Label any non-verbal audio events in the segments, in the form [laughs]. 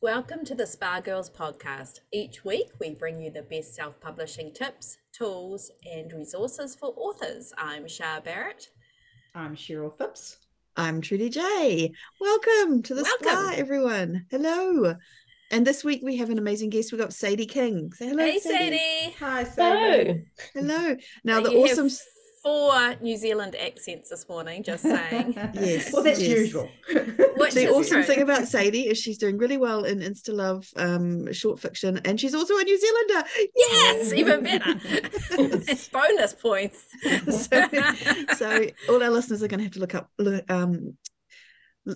Welcome to the Spa Girls podcast. Each week, we bring you the best self publishing tips, tools, and resources for authors. I'm Shar Barratt. I'm Cheryl Phipps. I'm Trudi Jaye. Welcome to the Welcome. spa, everyone. Hello. And this week we have an amazing guest. We've got Sadie King. Say hello, hey, Sadie. Sadie. Hi, Sadie. Hello. hello. Now the You have awesome four New Zealand accents this morning, just saying. [laughs] Yes, Well, that's yes. usual. Which the awesome true. thing about Sadie is she's doing really well in Insta Love um, short fiction, and she's also a New Zealander. Yes, even better. [laughs] it's bonus points. [laughs] so, so all our listeners are going to have to look up, look, um,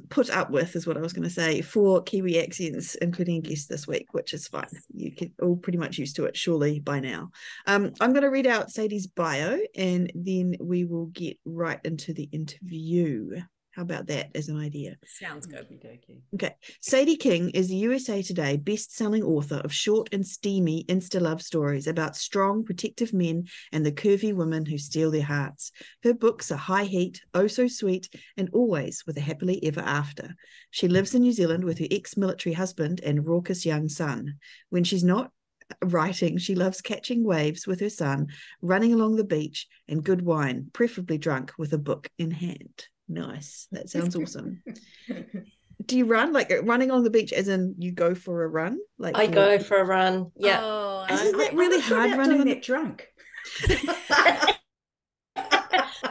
put up with is what I was going to say for Kiwi accents, including guest this week, which is fine. You get all pretty much used to it, surely by now. Um, I'm going to read out Sadie's bio, and then we will get right into the interview. How about that as an idea? Sounds mm. good. Okey-dokey. Okay. Sadie King is the USA Today best-selling author of short and steamy insta love stories about strong, protective men and the curvy women who steal their hearts. Her books are high heat, oh so sweet, and always with a happily ever after. She lives in New Zealand with her ex-military husband and raucous young son. When she's not uh, writing, she loves catching waves with her son, running along the beach, and good wine, preferably drunk with a book in hand. Nice. That sounds awesome [laughs] do you run like running on the beach as in you go for a run like I go for a run. Yeah. Oh, Isn't I- that really I'm sure hard running doing on- drunk. [laughs]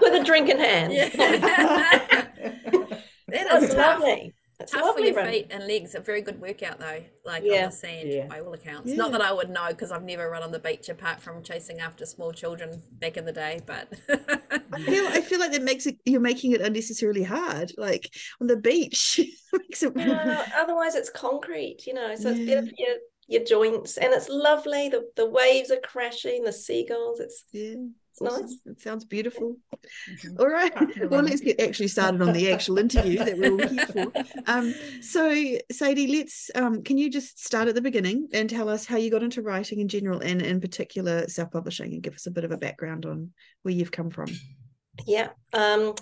With a drink in hand. Yeah. [laughs] That's lovely. It's Tough for your running. feet and legs. A very good workout though, like on the sand Yeah. by all accounts. Yeah. Not that I would know because I've never run on the beach apart from chasing after small children back in the day. But I feel I feel like that makes it you're making it unnecessarily hard like on the beach [laughs] makes it No, otherwise it's concrete, you know, so it's Yeah. better for your, your joints and it's lovely. The the waves are crashing, the seagulls, it's yeah it's awesome. nice. it sounds beautiful Mhm. all right well let's get actually started on the actual interview that we're all here for um so Sadie let's um can you just start at the beginning and tell us how you got into writing in general and in particular self-publishing and give us a bit of a background on where you've come from Yeah. Um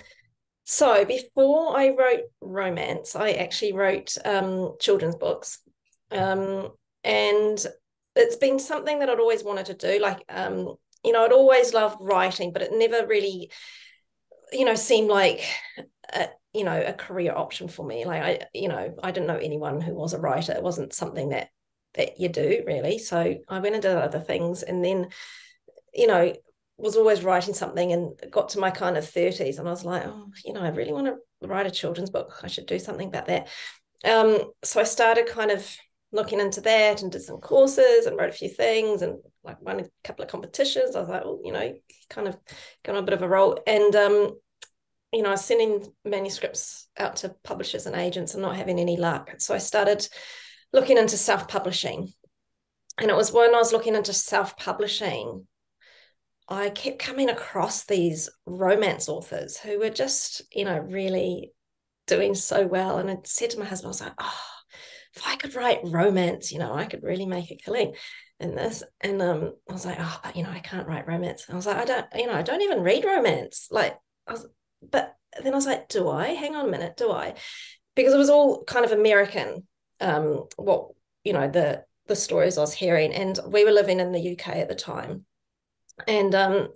so before I wrote romance, I actually wrote um children's books. Um and it's been something that I'd always wanted to do. Like um, you know, I'd always loved writing, but it never really, you know, seemed like a, you know, a career option for me. Like I, you know, I didn't know anyone who was a writer. It wasn't something that that you do really. So I went into other things and then, you know, was always writing something and got to my kind of 30s and I was like, oh, you know, I really want to write a children's book. I should do something about that. Um, so I started kind of looking into that and did some courses and wrote a few things and like won a couple of competitions. I was like, well, you know, kind of got a bit of a roll. And um, you know, I was sending manuscripts out to publishers and agents and not having any luck. So I started looking into self-publishing. And it was when I was looking into self-publishing, I kept coming across these romance authors who were just, you know, really doing so well. And I said to my husband, I was like, oh, if I could write romance, you know, I could really make a killing in this. And um, I was like, oh, but you know, I can't write romance. And I was like, I don't, you know, I don't even read romance. Like, I was, but then I was like, do I? Hang on a minute, do I? Because it was all kind of American. Um, what you know, the the stories I was hearing, and we were living in the UK at the time, and um,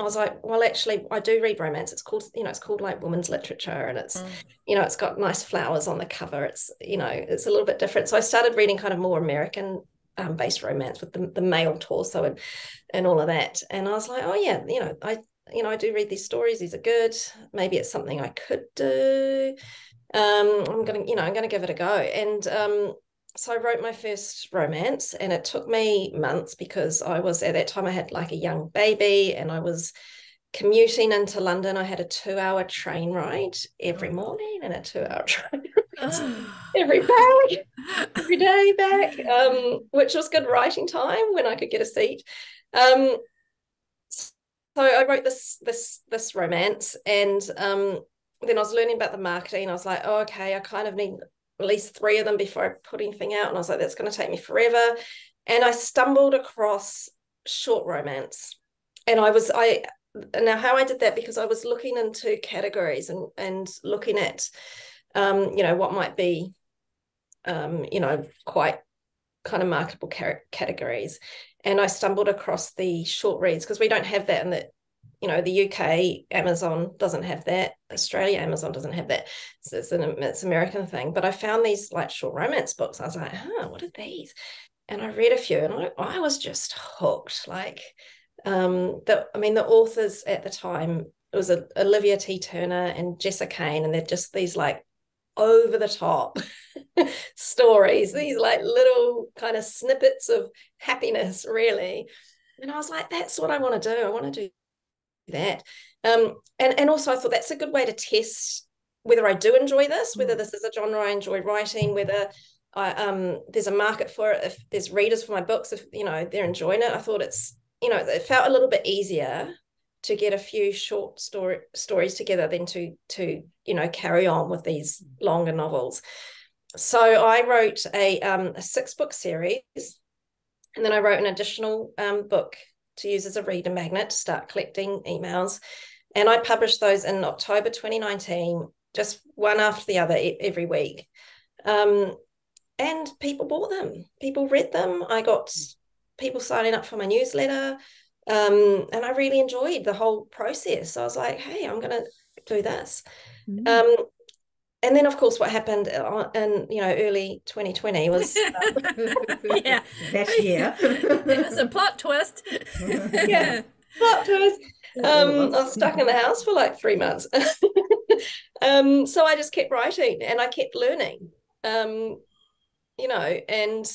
I was like, well, actually, I do read romance. It's called, you know, it's called like women's literature, and it's, Mm. you know, it's got nice flowers on the cover. It's, you know, it's a little bit different. So I started reading kind of more American um, based romance with the, the male torso and and all of that. And I was like, oh yeah, you know, I you know, I do read these stories. These are good. Maybe it's something I could do. Um, I'm gonna, you know, I'm gonna give it a go. And um, so I wrote my first romance, and it took me months because I was at that time I had like a young baby, and I was commuting into London. I had a two-hour train ride every morning and a two-hour [laughs] train ride [sighs] every back every day back, um, which was good writing time when I could get a seat. Um, so I wrote this this this romance, and um, then I was learning about the marketing. I was like, oh, okay, I kind of need least three of them before I put anything out. And I was like, that's going to take me forever. And I stumbled across short romance, and I was I now how I did that because I was looking into categories and and looking at um, you know what might be um, you know, quite kind of marketable categories. And I stumbled across the short reads because we don't have that in the, you know, the UK Amazon doesn't have that. Australia Amazon doesn't have that. So it's an it's American thing. But I found these like short romance books. I was like, huh, what are these? And I read a few, and I, I was just hooked. Like, um, the I mean, the authors at the time it was a, Olivia T. Turner and Jessa Kane and they're just these like over the top [laughs] stories, these like little kind of snippets of happiness, really. And I was like, that's what I want to do. I want to do that. Um, and, and also, I thought that's a good way to test whether I do enjoy this, whether mm. this is a genre I enjoy writing, whether I, um, there's a market for it, if there's readers for my books, if you know they're enjoying it. I thought it's you know it felt a little bit easier to get a few short story stories together than to to you know carry on with these longer novels so i wrote a, um, a six book series and then i wrote an additional um, book to use as a reader magnet to start collecting emails and i published those in october 2019 just one after the other every week um, and people bought them people read them i got people signing up for my newsletter um, and I really enjoyed the whole process. I was like, hey, I'm going to do this. Mm-hmm. Um, and then, of course, what happened uh, in you know early 2020 was [laughs] uh, yeah [laughs] that year. There's a plot twist. [laughs] yeah, plot twist. Um, I was stuck in the house for like three months. um, so I just kept writing and I kept learning. Um, you know, and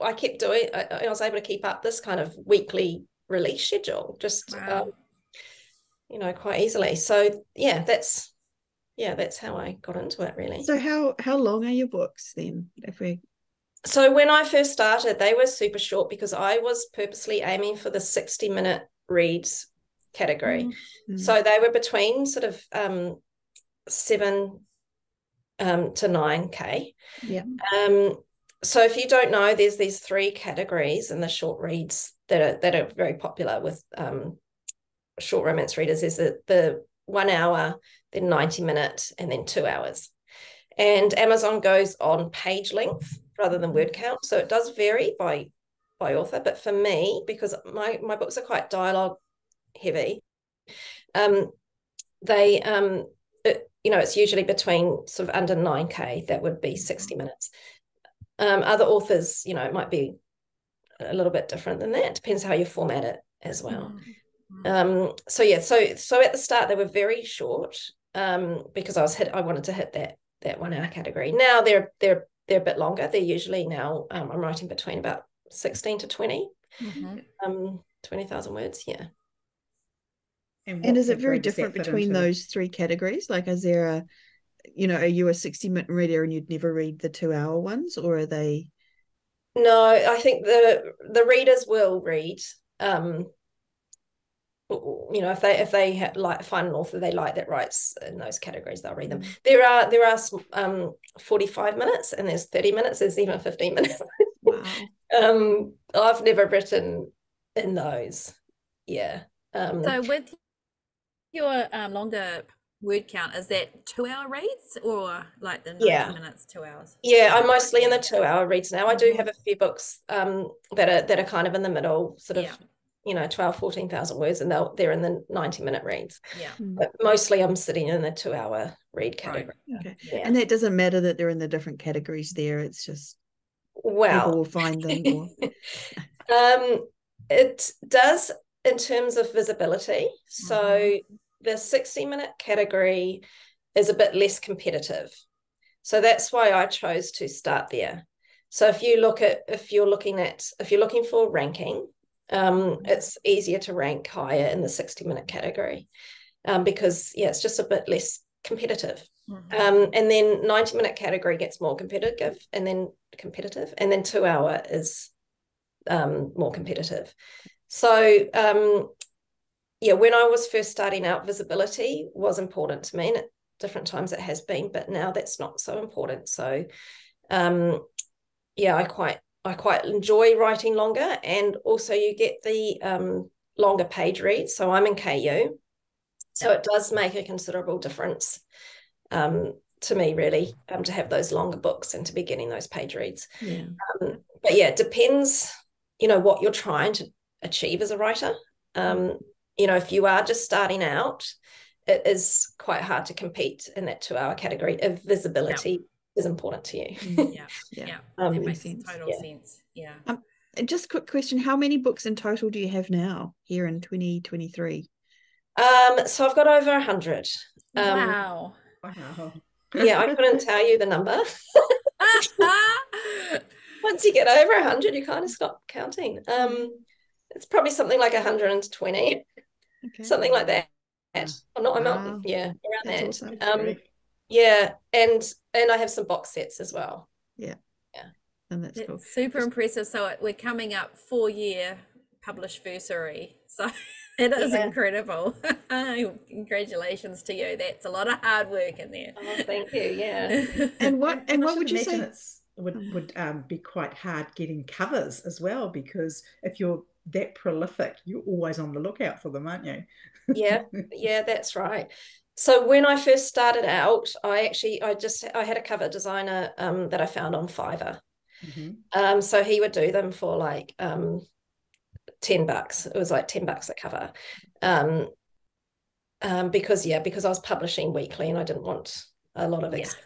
I kept doing. I, I was able to keep up this kind of weekly release schedule just wow. um, you know quite easily so yeah that's yeah that's how i got into it really. So how how long are your books then if we so when i first started they were super short because i was purposely aiming for the 60 minute reads category. Mm-hmm. so they were between sort of um seven um to nine k. Yeah. Um so if you don't know there's these three categories in the short reads that are that are very popular with um, short romance readers. Is the, the one hour, then 90 minute, and then two hours. And Amazon goes on page length rather than word count. So it does vary by by author. But for me, because my, my books are quite dialogue heavy, um, they um, it, you know, it's usually between sort of under 9K, that would be 60 minutes. Um, other authors, you know, it might be a little bit different than that. Depends how you format it as well. Mm-hmm. Um, so yeah, so so at the start they were very short um, because I was hit. I wanted to hit that that one hour category. Now they're they're they're a bit longer. They're usually now um, I'm writing between about sixteen to 20 mm-hmm. um, twenty thousand words. Yeah. And, and is it very different between those three categories? Like, is there a, you know, are you a 60 minute reader and you'd never read the two hour ones, or are they no, I think the the readers will read. Um, you know, if they if they like find an author they like that writes in those categories, they'll read them. There are there are um forty five minutes, and there's thirty minutes. There's even fifteen minutes. [laughs] Wow. [laughs] um, I've never written in those. Yeah. Um, so with your um, longer word count is that two hour reads or like the 90 yeah. minutes two hours yeah i'm mostly in the two hour reads now i do mm-hmm. have a few books um that are that are kind of in the middle sort of yeah. You know 12 14,000 words and they'll they're in the 90 minute reads yeah mm. but mostly i'm sitting in the two hour read category right. okay yeah. and that doesn't matter that they're in the different categories there it's just well people will find them or... [laughs] um it does in terms of visibility so mm-hmm the 60 minute category is a bit less competitive. So that's why I chose to start there. So if you look at if you're looking at if you're looking for ranking, um, it's easier to rank higher in the 60 minute category um, because yeah, it's just a bit less competitive. Mm-hmm. Um, and then 90 minute category gets more competitive and then competitive, and then two hour is um, more competitive. So um, yeah, when I was first starting out, visibility was important to me. And at different times it has been, but now that's not so important. So um yeah, I quite I quite enjoy writing longer and also you get the um longer page reads. So I'm in KU. So it does make a considerable difference. Um, to me really um, to have those longer books and to be getting those page reads. Yeah. Um, but yeah, it depends, you know, what you're trying to achieve as a writer. Um, you know, if you are just starting out, it is quite hard to compete in that two-hour category of visibility is important to you. Mm. Yeah, [laughs] Yeah. Um, that makes sense. total Yeah. sense. Yeah. And just quick question: How many books in total do you have now here in 2023? Um, so I've got over a hundred. Um, wow. Wow. [laughs] yeah, I couldn't tell you the number. [laughs] Once you get over a hundred, you kind of stop counting. Um, it's probably something like 120, Okay. something like that. Not, I'm Wow. not, yeah, around That's that. awesome. Um, yeah, and and I have some box sets as well. Yeah. Yeah. And that's cool. Super impressive. So we're coming up four year published versary. So [laughs] it is Yeah. incredible. [laughs] Congratulations to you. That's a lot of hard work in there. Oh, thank you. Yeah. [laughs] And what and I what would you imagine say? It's, would would um, be quite hard getting covers as well because if you're that prolific, you're always on the lookout for them, aren't you? yeah yeah that's right so when i first started out i actually i just i had a cover designer um, that i found on fiverr. Mhm. um, so he would do them for like um, 10 bucks. It was like 10 bucks a cover. Um, um, because yeah because i was publishing weekly and i didn't want a lot of expense.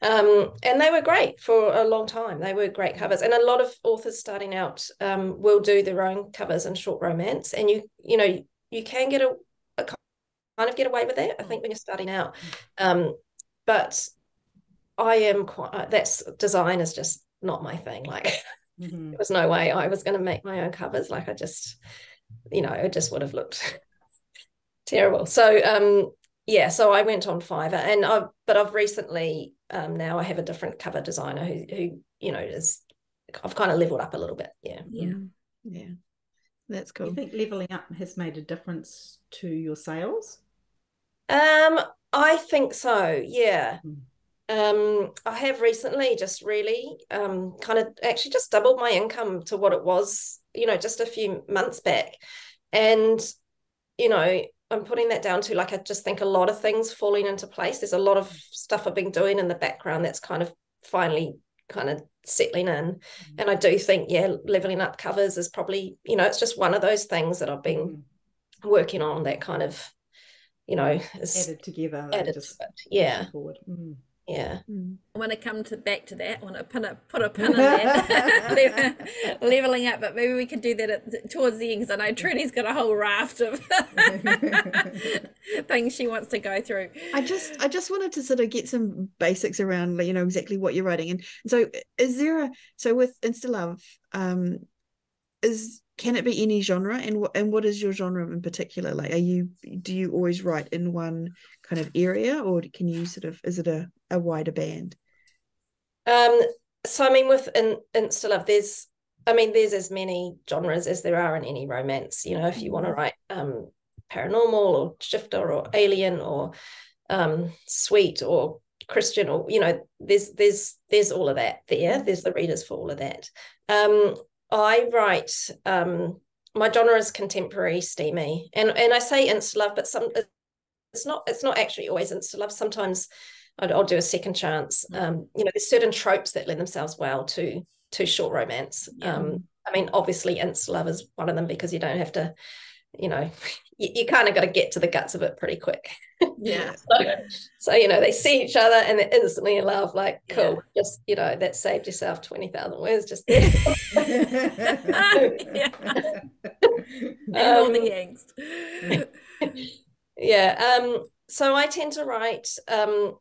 Um, and they were great for a long time. They were great covers. And a lot of authors starting out um, will do their own covers in short romance. And you you know you can get a kind of get away with that i think when you're starting out um, but i am quite uh, that's design is just not my thing like [laughs] Mhm. there was no way i was going to make my own covers like i just you know it just would have looked [laughs] terrible so um yeah so i went on fiverr and i but i've recently um now i have a different cover designer who who you know is i've kind of leveled up a little bit yeah Yeah. Mm, Yeah. That's Do you think leveling up has made a difference to your sales? Um, I think so, yeah. Mm. Um, I have recently just really um kind of actually just doubled my income to what it was, you know, just a few months back. And, you know, I'm putting that down to like I just think a lot of things falling into place. There's a lot of stuff I've been doing in the background that's kind of finally kind of settling in. And I do think, yeah, leveling up covers is probably, you know, it's just one of those things that I've been Mhm. working on that kind of, you know, is added together. added just to it. Yeah, forward. Mm. yeah. Mm. I want to come to back to that. I want to pin a, put a pin in [laughs] that. [laughs] Leveling up, but maybe we could do that at, towards the end because I know Trudi's got a whole raft of [laughs] things she wants to go through. I just I just wanted to sort of get some basics around you know exactly what you're writing and so is there a so with Insta Love um is can it be any genre and what and what is your genre in particular like are you do you always write in one kind of area or can you sort of is it a, a wider band Um, so I mean, with in Insta Love, there's, I mean, there's as many genres as there are in any romance. You know, if you want to write um paranormal or shifter or alien or um sweet or Christian or you know, there's there's there's all of that there. There's the readers for all of that. Um, I write um my genre is contemporary steamy and and I say Insta Love, but some it's not it's not actually always Insta Love. Sometimes I'd, I'll do a second chance. Um, you know, there's certain tropes that lend themselves well to to short romance. Yeah. Um, I mean, obviously, Insta Love is one of them because you don't have to, you know, [laughs] you, you kind of got to get to the guts of it pretty quick. Yeah. [laughs] So, so you know, they see each other and they're instantly in love. Like, Yeah. cool, just you know, that saved yourself twenty thousand words just [laughs] there. yeah. [laughs] And all Um, the angst. yeah um so i tend to write um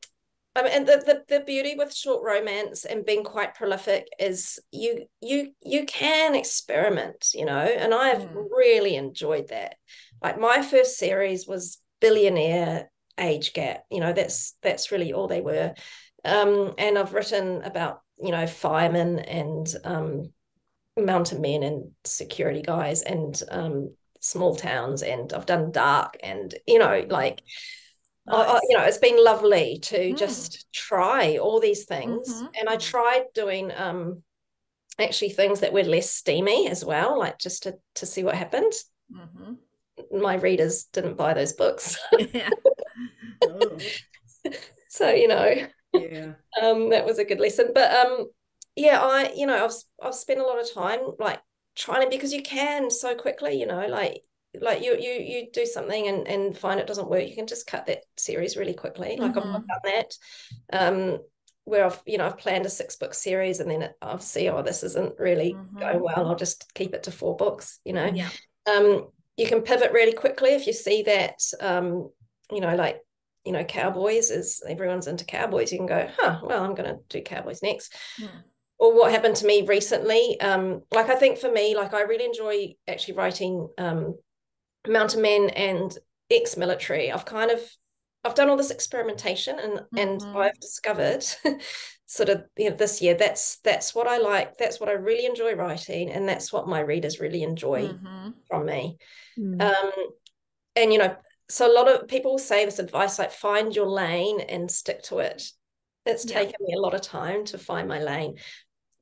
I mean, and the, the the beauty with short romance and being quite prolific is you you you can experiment, you know, and I've Mm. really enjoyed that. Like my first series was billionaire age gap, you know, that's that's really all they were. Um, and I've written about, you know, firemen and um mountain men and security guys and um small towns and I've done dark and you know like I, I- you know it's been lovely to Mm. just try all these things Mhm. and I tried doing um actually things that were less steamy as well like just to to see what happened Mhm. My readers didn't buy those books [laughs] [laughs] Yeah. Oh. so you know Yeah. um that was a good lesson but um yeah i you know i've i've spent a lot of time like trying to because you can so quickly you know like like you you you do something and and find it doesn't work you can just cut that series really quickly like Mhm. i've done that um where i've you know i've planned a six book series and then it, i've see oh this isn't really going Mhm. well i'll just keep it to four books you know Yeah. um you can pivot really quickly if you see that um you know like you know cowboys is everyone's into cowboys you can go huh well i'm going to do cowboys next Hmm. or what happened to me recently um like i think for me like i really enjoy actually writing um mountain men and ex-military i've kind of i've done all this experimentation and and Mhm. i've discovered [laughs] sort of you know this year that's that's what i like that's what i really enjoy writing and that's what my readers really enjoy Mhm. from me Mm. um and you know so a lot of people say this advice like find your lane and stick to it it's Yeah. taken me a lot of time to find my lane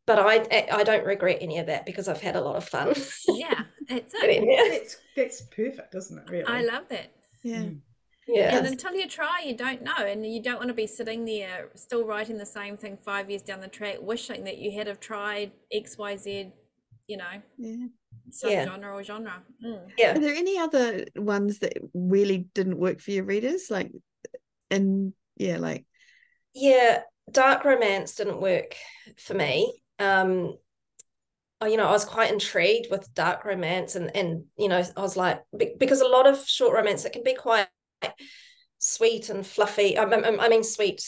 but i i don't regret any of that because i've had a lot of fun Yeah, [laughs] it's getting it. That's that's perfect, isn't it? Really. I love that. yeah. Mm. Yeah And until you try, you don't know, and you don't want to be sitting there still writing the same thing five years down the track, wishing that you had have tried X, Y, Z, you know, yeah. Yeah. or genre. Mm. yeah Are there any other ones that really didn't work for your readers? Like, and yeah, like, yeah dark romance didn't work for me um you know i was quite intrigued with dark romance and and you know i was like because a lot of short romance it can be quite sweet and fluffy i, I, I mean sweet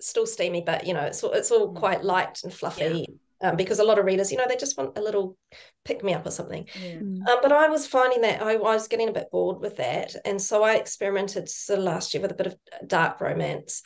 still steamy but you know it's all, it's all Mm. quite light and fluffy um, because a lot of readers you know they just want a little pick me up or something Yeah. mm, um, but I was finding that I was getting a bit bored with that. And so I experimented sort of last year with a bit of dark romance.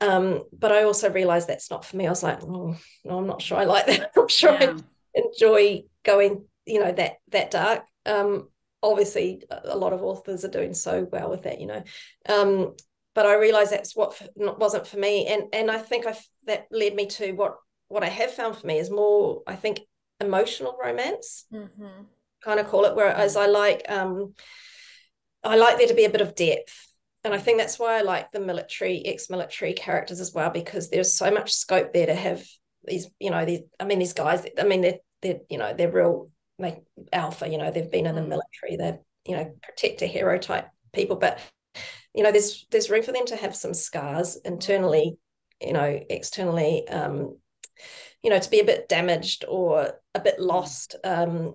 Um, but I also realized that's not for me. I was like, oh, no, I'm not sure I like that. [laughs] I'm sure Yeah. I enjoy going, you know, that that dark. Um, obviously, a lot of authors are doing so well with that, you know. Um, but I realized that's what wasn't for me. And and I think I that led me to what what I have found for me is more, I think, emotional romance Mhm. kind of call it whereas i like um i like there to be a bit of depth and i think that's why i like the military ex-military characters as well because there's so much scope there to have these you know these i mean these guys i mean they're they're you know they're real like alpha you know they've been in the Mm. military they're you know protector hero type people but you know there's there's room for them to have some scars internally you know externally um you know to be a bit damaged or a bit lost um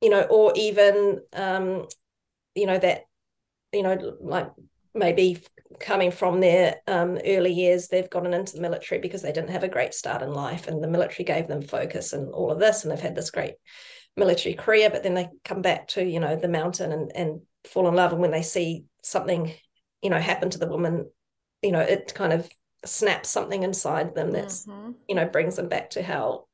you know or even um you know that you know like maybe coming from their um, early years they've gotten into the military because they didn't have a great start in life and the military gave them focus and all of this and they've had this great military career but then they come back to you know the mountain and and fall in love and when they see something you know happen to the woman you know it kind of snaps something inside them that's Mhm. you know brings them back to how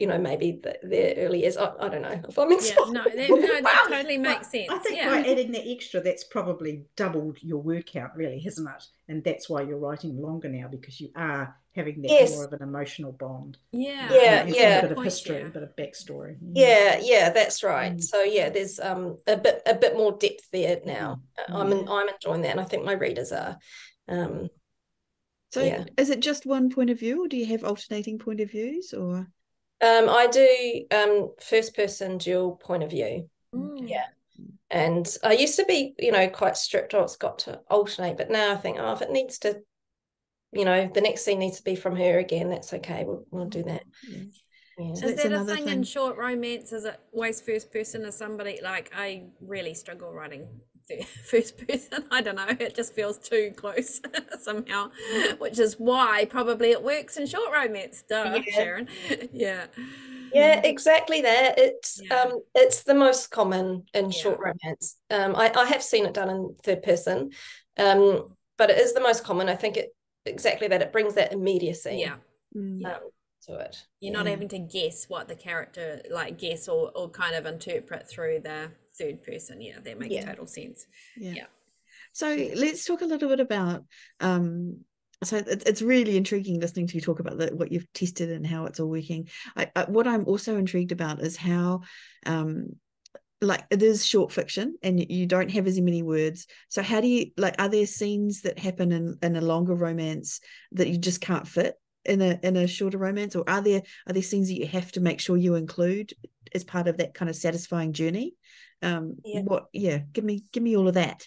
you know maybe the, their early years I, I don't know if i'm Yeah, no, that, no, that [laughs] Wow. totally makes sense. I think yeah. by adding the extra, that's probably doubled your word count, really, hasn't it? And that's why you're writing longer now because you are having that Yes. more of an emotional bond. yeah, Yeah, And yeah. A bit of history, yeah. a bit of backstory. yeah yeah that's right Mm. so yeah there's um a bit a bit more depth there now Mm. i'm in, i'm enjoying that and i think my readers are um So Yeah. is it just one point of view, or do you have alternating point of views, or um i do um first person dual point of view Mm. Yeah. and i used to be you know quite strict oh it's got to alternate but now i think oh if it needs to you know the next scene needs to be from her again that's okay we'll, we'll do that yeah. yeah. So Is that's that a thing, thing. in short romance? Is it always first person as somebody like I really struggle writing fir- [laughs] first person. I don't know. It just feels too close [laughs] somehow, which is why probably it works in short romance. Duh, Yeah. Sharon. [laughs] yeah. Yeah, exactly that. It's Yeah. um it's the most common in Yeah. short romance. Um I, I have seen it done in third person. Um but it is the most common. I think it exactly that it brings that immediacy Yeah. Mm. Yeah. um, to it. You're not having to guess what the character like guess or, or kind of interpret through the third person. Yeah, that makes Yeah. total sense. Yeah. Yeah. So let's talk a little bit about. Um, so it, it's really intriguing listening to you talk about the, what you've tested and how it's all working. I, I, what I'm also intrigued about is how um, like it is short fiction and you don't have as many words so how do you like are there scenes that happen in in a longer romance that you just can't fit in a in a shorter romance or are there are there scenes that you have to make sure you include as part of that kind of satisfying journey um Yeah. what yeah give me give me all of that.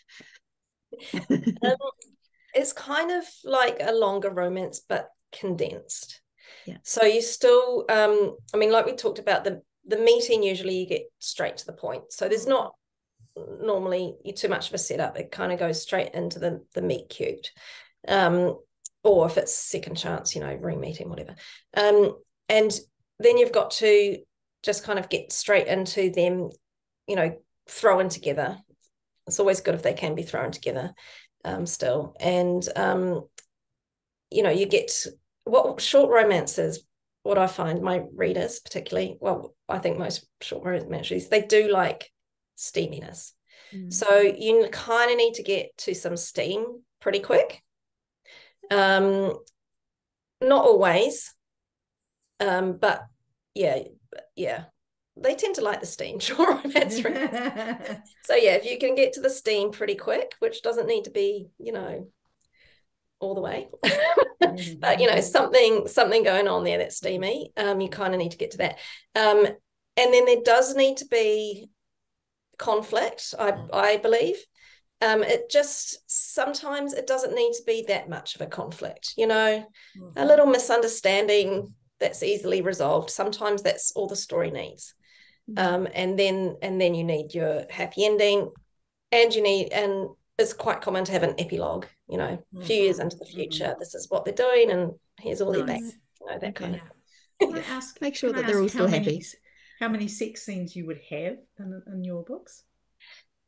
Um, [laughs] it's kind of like a longer romance but condensed. Yeah. so you still um i mean like we talked about the the meeting usually you get straight to the point. So there's not normally too much of a setup. It kind of goes straight into the the meet cute. Um or if it's second chance you know re-meeting whatever. Um and then you've got to just kind of get straight into them you know thrown together it's always good if they can be thrown together um, still. And, um, you know, you get what short romances, what I find my readers, particularly, well, I think most short romances, they do like steaminess. Mm. So you kind of need to get to some steam pretty quick. Um, not always, um, but yeah, yeah, they tend to like the steam [laughs] sure. [laughs] So yeah, if you can get to the steam pretty quick, which doesn't need to be, you know, all the way, [laughs] but you know, something something going on there that's steamy. Um, you kind of need to get to that. Um, and then there does need to be conflict. I I believe. Um, it just sometimes it doesn't need to be that much of a conflict. You know, a little misunderstanding that's easily resolved. Sometimes that's all the story needs um, and then and then you need your happy ending and you need and it's quite common to have an epilogue you know a few years Mhm, into the future this is what they're doing and here's all their back you know that Okay. kind of [laughs] ask, Make sure that they're all still how many, happy. How many sex scenes you would have in, in your books?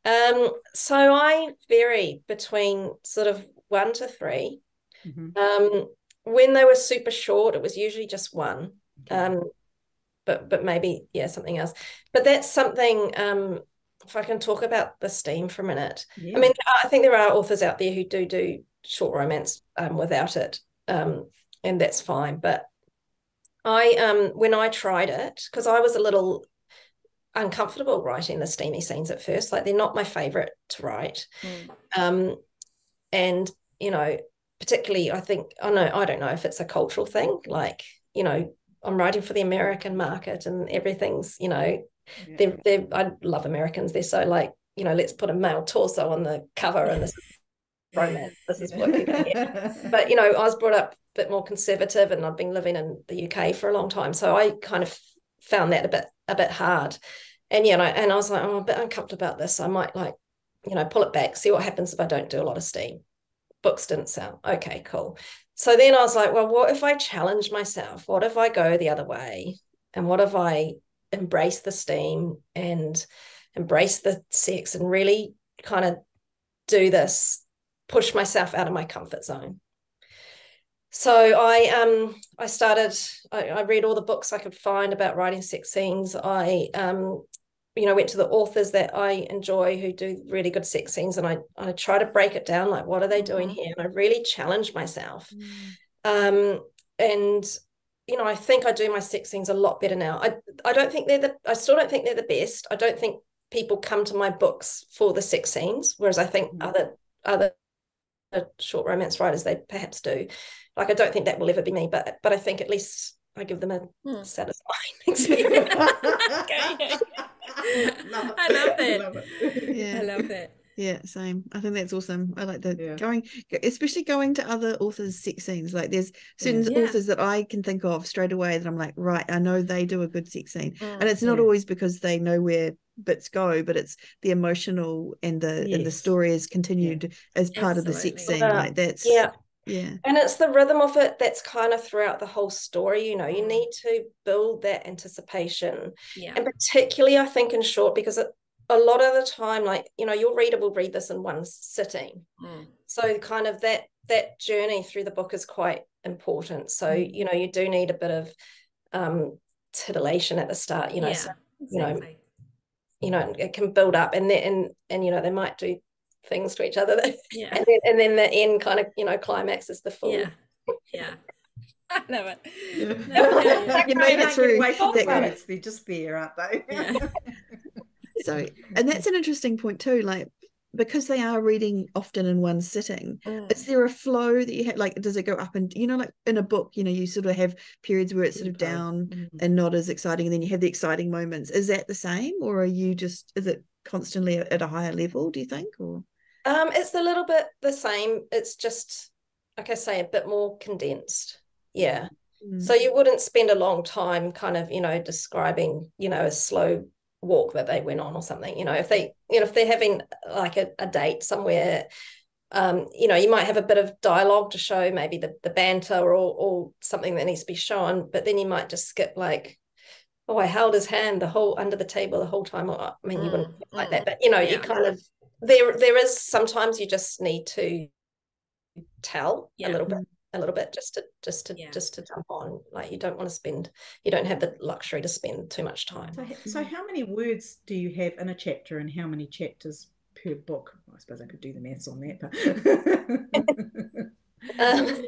um so i vary between sort of one to three Mhm. um when they were super short it was usually just one Okay. um but but maybe yeah something else but that's something um if i can talk about the steam for a minute yeah. I mean, I think there are authors out there who do do short romance um, without it, um, and that's fine. But I, um, when I tried it, because I was a little uncomfortable writing the steamy scenes at first, like they're not my favorite to write, Mm. um, and you know, particularly, I think I know I don't know if it's a cultural thing, like you know, I'm writing for the American market, and everything's you know Yeah. they're, they're I love Americans. They're so like, you know, let's put a male torso on the cover and this [laughs] romance. This is what people get. But you know, I was brought up a bit more conservative and I've been living in the UK for a long time. So I kind of found that a bit a bit hard. And yeah, and I, and I was like, oh, I'm a bit uncomfortable about this. I might like, you know, pull it back, see what happens if I don't do a lot of steam. Books didn't sell. Okay, cool. So then I was like, well, what if I challenge myself? What if I go the other way? And what if I embrace the steam and embrace the sex and really kind of do this, push myself out of my comfort zone? So I um I started I, I read all the books I could find about writing sex scenes. I um you know went to the authors that I enjoy who do really good sex scenes and I I try to break it down like what are they doing Mhm. here and I really challenge myself um and you know i think i do my sex scenes a lot better now i i don't think they're the i still don't think they're the best i don't think people come to my books for the sex scenes whereas i think Mhm. other other short romance writers they perhaps do like i don't think that will ever be me but but i think at least i give them a Hmm. satisfying [laughs] experience [laughs] [laughs] Okay. [laughs] Love it. I love that. Love it. Yeah. I love that. Yeah, same. I think that's awesome. I like the Yeah. going, especially going to other authors' sex scenes. Like there's certain Yeah. authors that I can think of straight away that I'm like, right, I know they do a good sex scene. Mm. And it's not Yeah. always because they know where bits go, but it's the emotional and the and the story is continued as part of the sex scene. Yeah. Like that's yeah yeah. and it's the rhythm of it that's kind of throughout the whole story you know you need to build that anticipation Yeah. and particularly i think in short because it, a lot of the time like you know your reader will read this in one sitting Mm. so kind of that that journey through the book is quite important so Mm. you know you do need a bit of um titillation at the start you know yeah. so, you know, you know it can build up and then and and you know they might do things to each other [laughs] yeah. and then and then the end kind of you know climax is the full Yeah. Yeah. [laughs] I love it. Yeah. Yeah, yeah, You made it through that comments. They're just there, aren't they? [laughs] Yeah. So, and that's an interesting point too. Like, because they are reading often in one sitting, Mm. is there a flow that you have? Like, does it go up and you know, like in a book, you know, you sort of have periods where it's sort of down Mm. and not as exciting, and then you have the exciting moments. Is that the same, or are you just is it constantly at a higher level? Do you think, or Um, it's a little bit the same. It's just, like I say, a bit more condensed. Yeah. Mm. So you wouldn't spend a long time kind of, you know, describing, you know, a slow walk that they went on or something. You know, if they, you know, if they're having like a, a date somewhere, um, you know, you might have a bit of dialogue to show maybe the, the banter or or something that needs to be shown, but then you might just skip like, oh, I held his hand the whole under the table the whole time. Or, I mean, you wouldn't Mm, like mm. that, but you know, Yeah. you kind of there there is sometimes you just need to tell Yeah. a little bit a little bit just to just to Yeah. just to jump on like you don't want to spend you don't have the luxury to spend too much time So, so how many words do you have in a chapter and how many chapters per book? I suppose I could do the maths on that, but [laughs] [laughs] um,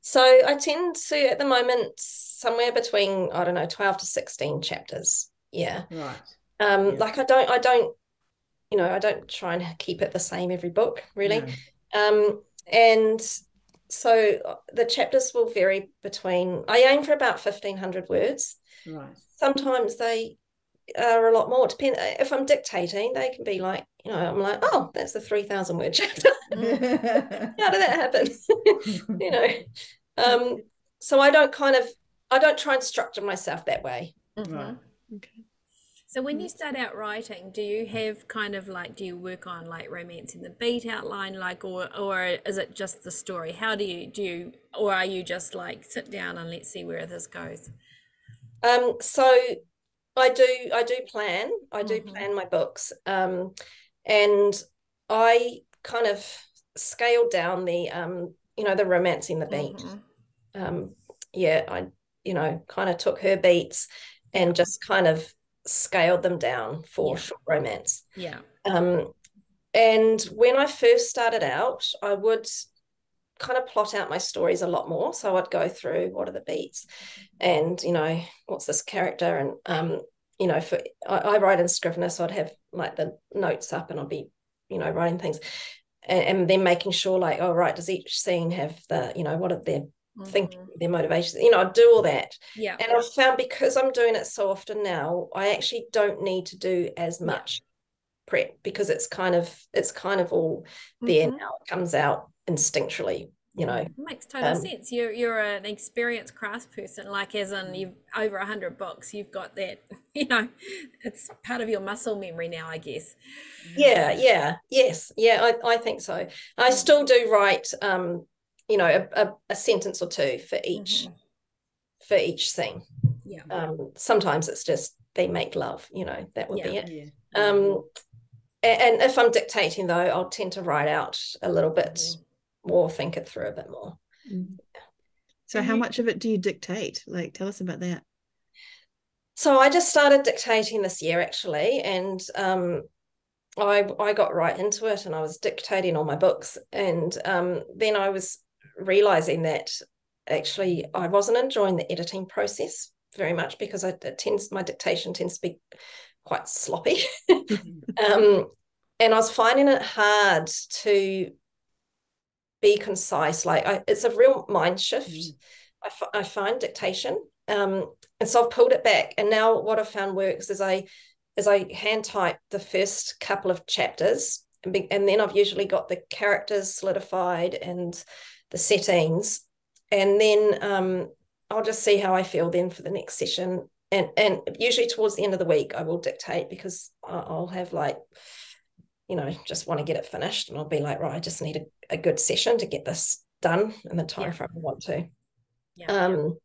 so i tend to at the moment somewhere between i don't know 12 to 16 chapters yeah right. um Yeah. like i don't i don't you know i don't try and keep it the same every book really No. um and so uh, the chapters will vary between i aim for about 1500 words Right. sometimes they are a lot more depend if i'm dictating they can be like you know i'm like oh that's a 3000 word chapter [laughs] how did that happen [laughs] you know um so i don't kind of i don't try and structure myself that way. Right. okay. So when you start out writing, do you have kind of like do you work on like Romancing the Beat outline like or or is it just the story? How do you do you or are you just like sit down and let's see where this goes? um so i do i do plan i do Mhm. plan my books um and i kind of scaled down the um you know the Romancing the Beat Mhm. um yeah i you know kind of took her beats and just kind of scaled them down for Yeah. short romance Yeah. um and when i first started out i would kind of plot out my stories a lot more so i'd go through what are the beats and you know what's this character and um you know for i, I write in scrivener so i'd have like the notes up and i'd be you know writing things and, and then making sure like oh right does each scene have the you know what are their thinking Mhm. their motivations you know i do all that Yeah. and i've found because i'm doing it so often now i actually don't need to do as Yeah. much prep because it's kind of it's kind of all there Mhm. now it comes out instinctually you know It makes total um, sense. You're you're an experienced craftsperson, like as Mm. in you've over a hundred books. You've got that, [laughs] you know, it's part of your muscle memory now, I guess. yeah yeah yes yeah i, I think so i Mm. still do write um you know a, a, a sentence or two for each Mhm. for each scene Yeah. um sometimes it's just they make love you know that would be Yeah. it Yeah. um a- and if i'm dictating though i'll tend to write out a little bit Mhm. more think it through a bit more Mm. So And how much of it do you dictate? Like tell us about that. so i just started dictating this year actually and um i i got right into it and i was dictating all my books and um then i was realizing that actually i wasn't enjoying the editing process very much because I, it tends my dictation tends to be quite sloppy. [laughs] [laughs] Um and i was finding it hard to be concise. Like I, it's a real mind shift Mm. I, f- I find dictation. Um and so i've pulled it back. And now what i've found works is i is i hand type the first couple of chapters and, be, and then i've usually got the characters solidified and the settings and then um i'll just see how i feel then for the next session and and usually towards the end of the week i will dictate because i'll have like you know just want to get it finished and i'll be like right i just need a, a good session to get this done in the time Yeah. frame i want to Yeah. um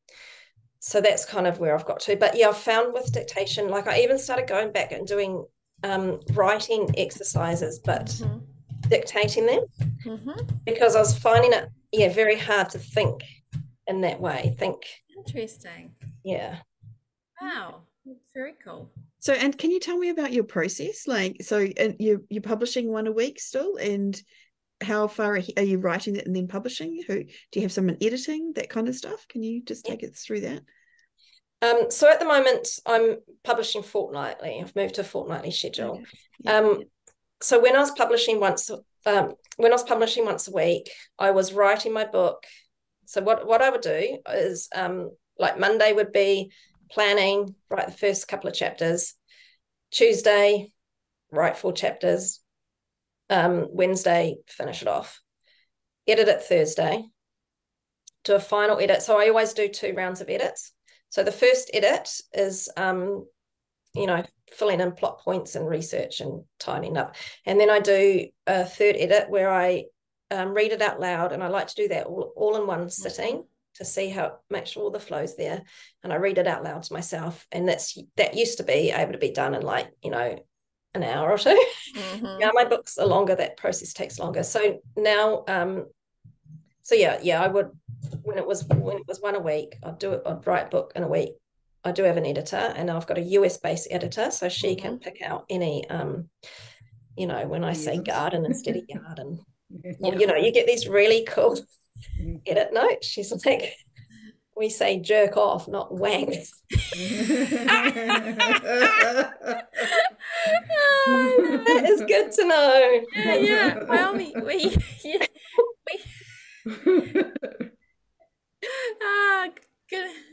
so that's kind of where i've got to but yeah i've found with dictation like i even started going back and doing um writing exercises but Mhm. dictating them Mhm. because i was finding it yeah very hard to think in that way think Interesting. yeah Wow. That's very cool. So and can you tell me about your process? Like so and you you're publishing one a week still and how far ahe- are you writing it and then publishing? Who do you have someone editing that kind of stuff? Can you just Yeah. take us through that? Um, so at the moment, I'm publishing fortnightly. I've moved to a fortnightly schedule. Yeah, Um, so when I was publishing once, um, when I was publishing once a week, I was writing my book. So what what I would do is um, like Monday would be planning, write the first couple of chapters. Tuesday, write four chapters. Um, Wednesday, finish it off. Edit it Thursday. Do a final edit. So I always do two rounds of edits. So the first edit is um, you know, filling in plot points and research and tidying up. And then I do a third edit where I um, read it out loud, and I like to do that all, all in one sitting to see how make sure all the flows there. And I read it out loud to myself, and that's that used to be able to be done in like you know an hour or 2 Mhm. Now my books are longer. That process takes longer. So now, um, so yeah, yeah, I would when it was when it was one a week, I'd do it. I'd write a book in a week. I do have an editor, and I've got a US based editor, so she can pick out any, um, you know, when I say garden instead of [laughs] garden, Yeah. or you know, you get these really cool Mhm. edit notes. She's like, we say jerk off, not wank. [laughs] [laughs] that is good to know. yeah, yeah. Well, we, we, yeah. Ah, good. So,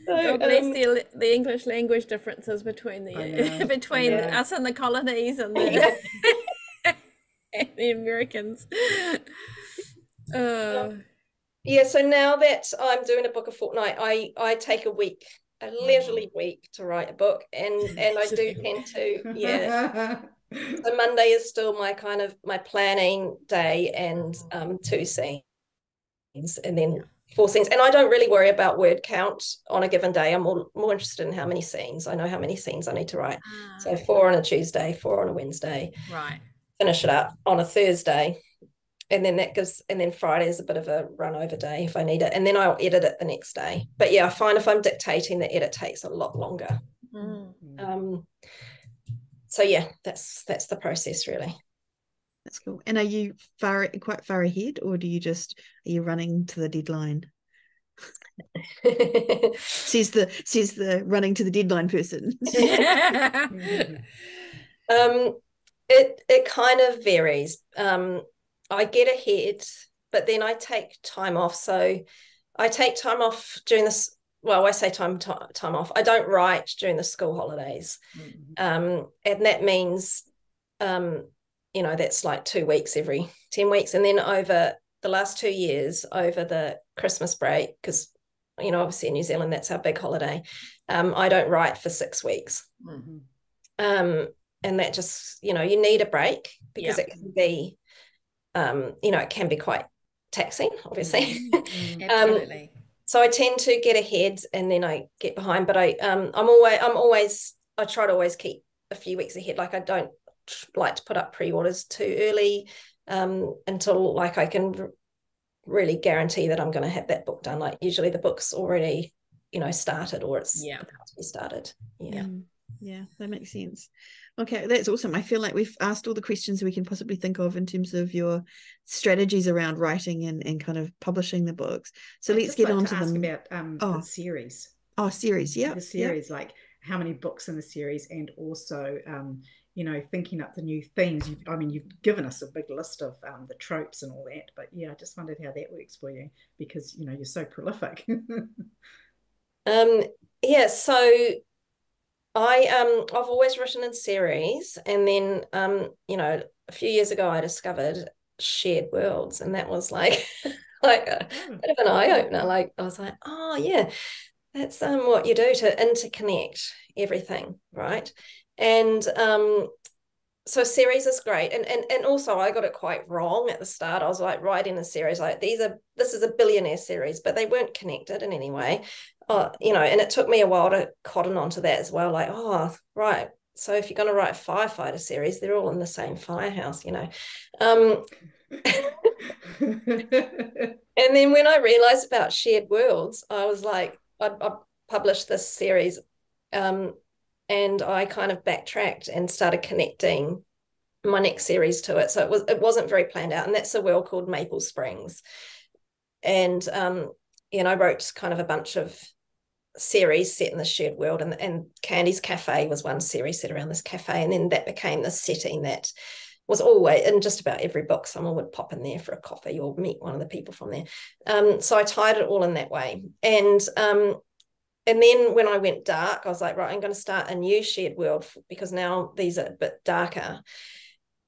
God bless um, the, the English language differences between the [laughs] between us and the colonies and the, [laughs] and the Americans. Uh, Yeah, so now that I'm doing a book a fortnight, I I take a week, a leisurely week to write a book, and and I do tend to yeah. [laughs] So Monday is still my kind of my planning day, and um two scenes, and then four scenes, and I don't really worry about word count on a given day. I'm more more interested in how many scenes. I know how many scenes I need to write. So four on a Tuesday, four on a Wednesday, right. finish it up on a Thursday. And then that gives, and then Friday is a bit of a run over day if I need it. And then I'll edit it the next day. But yeah, I find if I'm dictating, the edit takes a lot longer. Mm. Um, so yeah, that's that's the process really. That's cool. And are you far quite far ahead, or do you just are you running to the deadline? [laughs] Says the says the running to the deadline person. [laughs] um, it it kind of varies. Um, I get ahead, but then I take time off. So I take time off during this. Well, I say time ti- time off. I don't write during the school holidays, um, and that means, um, you know, that's like two weeks every ten weeks, and then over the last two years, over the Christmas break, because you know, obviously in New Zealand, that's our big holiday. Um, I don't write for six weeks Mhm. um and that just you know you need a break because Yeah. it can be um you know it can be quite taxing obviously Mhm. [laughs] Absolutely. so i tend to get ahead and then i get behind but i um i'm always i'm always i try to always keep a few weeks ahead like i don't like to put up pre-orders too early um until like i can really guarantee that i'm going to have that book done like usually the book's already you know started or it's Yeah. about to be started yeah Mm, yeah, that makes sense. Okay, that's awesome. I feel like we've asked all the questions we can possibly think of in terms of your strategies around writing and, and kind of publishing the books. So I'd let's get like on to to ask them. about um, Oh. the series. Oh, series, yeah. the series, like how many books in the series, and also, um, you know, thinking up the new themes. You've, I mean, you've given us a big list of um, the tropes and all that, but yeah, I just wondered how that works for you because you know you're so prolific. [laughs] Um, yeah, so I um I've always written in series, and then um, you know, a few years ago I discovered shared worlds, and that was like [laughs] like a Oh, bit of an eye opener. Like I was like, oh yeah, that's um what you do to interconnect everything, right? And um so series is great. And, and and also i got it quite wrong at the start. I was like writing a series like these are this is a billionaire series but they weren't connected in any way. Uh, you know and it took me a while to cotton onto that as well like oh right. So if you're going to write a firefighter series they're all in the same firehouse you know. Um [laughs] and then when i realized about shared worlds i was like i, I published this series um and I kind of backtracked and started connecting my next series to it. So it was it wasn't very planned out, and that's a world called Maple Springs. And um, you know, I wrote kind of a bunch of series set in the shared world, and and Candy's Cafe was one series set around this cafe, and then that became the setting that was always in just about every book someone would pop in there for a coffee or meet one of the people from there um, so i tied it all in that way and um, and then when i went dark i was like right i'm going to start a new shared world because now these are a bit darker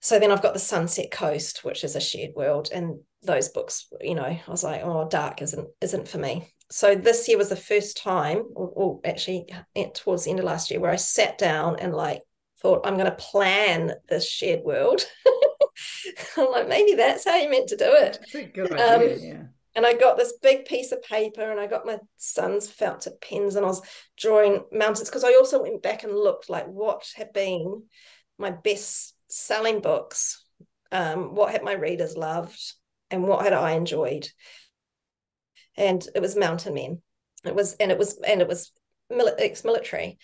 so then i've got the sunset coast which is a shared world and those books you know i was like oh dark isn't isn't for me so this year was the first time, or, or, actually towards the end of last year, where I sat down and like thought, I'm going to plan this shared world. [laughs] I'm like, maybe that's how you meant to do it. That's a good idea, um, yeah. And I got this big piece of paper and I got my son's felt tip pens and I was drawing mountains because I also went back and looked like what had been my best selling books, um, what had my readers loved, and what had I enjoyed and it was mountain men it was and it was and it was ex-military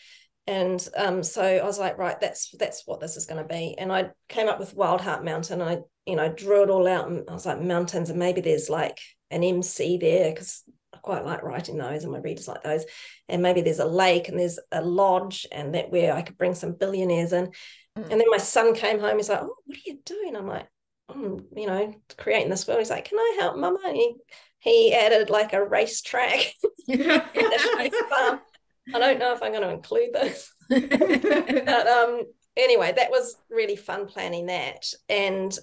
and um, so I was like, right, that's that's what this is going to be. And I came up with Wild Heart Mountain. I, you know, drew it all out, and I was like, mountains, and maybe there's like an MC there because I quite like writing those, and my readers like those. And maybe there's a lake, and there's a lodge, and that where I could bring some billionaires in. Mm. And then my son came home. He's like, oh, what are you doing? I'm like, oh, you know, creating this world. He's like, can I help, Mama? And he he added like a racetrack. [laughs] I don't know if I'm going to include this. [laughs] but um, anyway, that was really fun planning that. And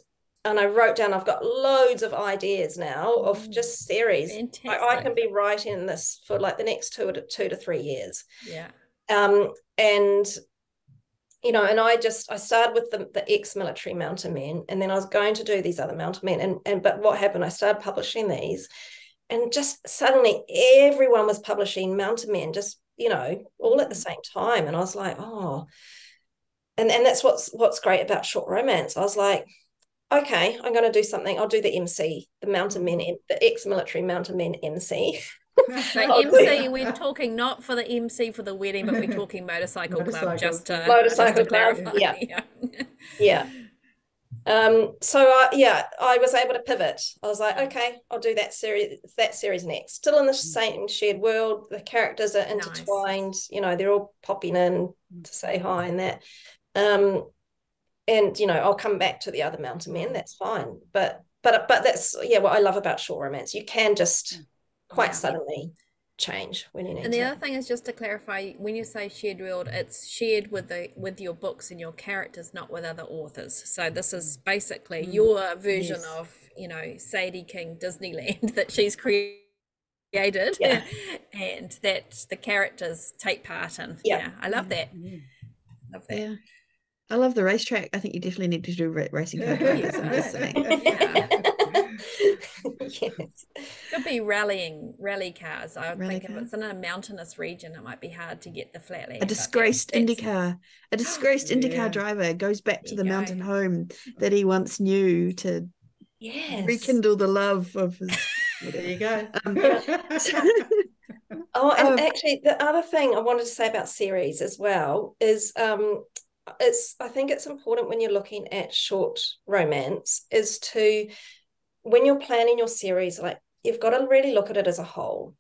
and I wrote down, I've got loads of ideas now of mm. just series. I, I, can be writing this for like the next two to two to three years. Yeah. Um, and you know, and I just I started with the, the ex-military mountain men, and then I was going to do these other mountain men, and and but what happened? I started publishing these, and just suddenly everyone was publishing mountain men, just you know, all at the mm. same time, and I was like, oh, and and that's what's what's great about short romance. I was like, okay, I'm going to do something. I'll do the MC, the mountain men, the ex-military mountain men MC. [laughs] So MC, we're talking not for the MC for the wedding, but we're talking motorcycle, motorcycle. club just to motorcycle just to club. Clarify. Yeah. [laughs] yeah. yeah. Um, so I, yeah, I was able to pivot. I was like, okay, I'll do that series, that series next. Still in the mm. same shared world. The characters are intertwined. Nice. You know, they're all popping in to say hi and that. Um, and you know, I'll come back to the other mountain men. That's fine. But but but that's yeah, what I love about short romance. You can just quite yeah. suddenly change when you need and the to. other thing is just to clarify when you say shared world it's shared with the with your books and your characters not with other authors so this is basically mm. your version yes. of you know sadie king disneyland [laughs] that she's created yeah. [laughs] and that the characters take part in yeah, yeah i love that mm. love that yeah I love the racetrack. I think you definitely need to do racing car drivers. I'm just saying. Yeah. [laughs] yes. Could be rallying rally cars. I would rally think car? if it's in a mountainous region, it might be hard to get the flat land. A disgraced IndyCar, a disgraced IndyCar yeah. driver goes back to the go. mountain home that he once knew to yes. rekindle the love of his. [laughs] there you go. Um, [laughs] oh, and um, actually, the other thing I wanted to say about series as well is um, it's I think it's important when you're looking at short romance is to when you're planning your series, like you've got to really look at it as a whole.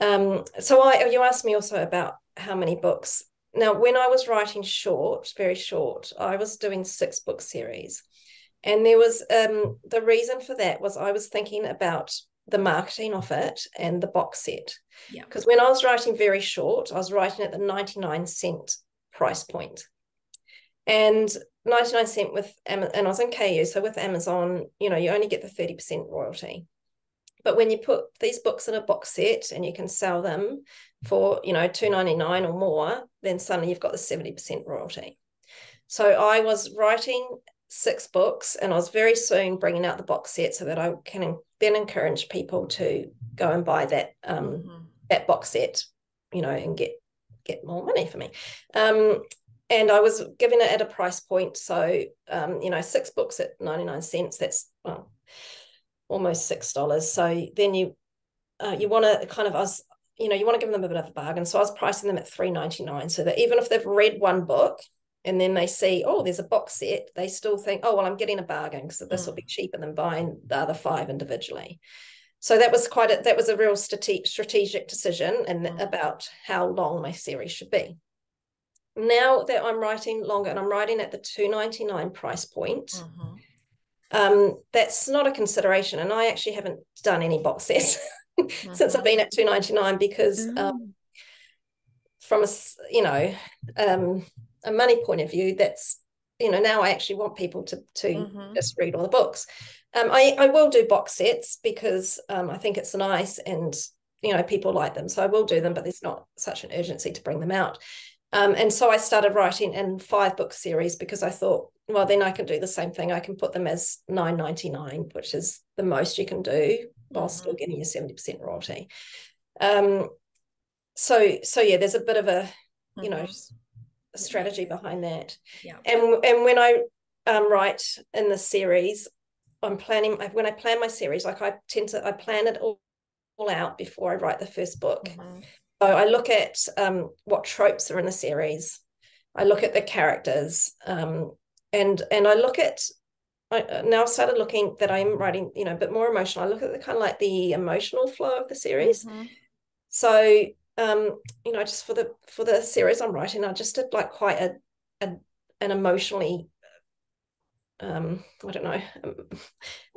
Um, so I you asked me also about how many books. Now, when I was writing short, very short, I was doing six book series. And there was um, the reason for that was I was thinking about the marketing of it and the box set. Yeah. Because when I was writing very short, I was writing at the 99 cent price point. And 99 cent with and I was in KU, so with Amazon, you know, you only get the 30% royalty. But when you put these books in a box set and you can sell them for, you know, 2.99 or more, then suddenly you've got the 70% royalty. So I was writing six books and I was very soon bringing out the box set so that I can then encourage people to go and buy that um mm-hmm. that box set, you know, and get get more money for me. Um, and I was giving it at a price point. So, um, you know, six books at 99 cents, that's well, almost $6. So then you, uh, you want to kind of, us, you know, you want to give them a bit of a bargain. So I was pricing them at 3.99 so that even if they've read one book and then they see, oh, there's a box set, they still think, oh, well, I'm getting a bargain because this will be cheaper than buying the other five individually. so that was quite a that was a real strate- strategic decision and Mm. about how long my series should be now that i'm writing longer and i'm writing at the 299 price point Mhm. um that's not a consideration and i actually haven't done any box sets [laughs] since i've been at 299 because um, Oh, from a you know um a money point of view that's you know now i actually want people to to Mhm. just read all the books um i i will do box sets because um i think it's nice and you know people like them so i will do them but there's not such an urgency to bring them out um and so i started writing in five book series because i thought well then i can do the same thing. I can put them as 9.99 which is the most you can do while still getting your 70% royalty. Um so so yeah there's a bit of a you know Mhm. s- a strategy behind that. Yeah. And and when i um, write in the series i'm planning when i plan my series like i tend to i plan it all, all out before i write the first book. Mhm. So i look at um, what tropes are in the series i look at the characters um, and and i look at I now I've started looking that I'm writing, you know, a bit more emotional. I look at the kind of like the emotional flow of the series. Mhm. So um, you know, just for the for the series I'm writing, I just did like quite a, a an emotionally um, I don't know, um,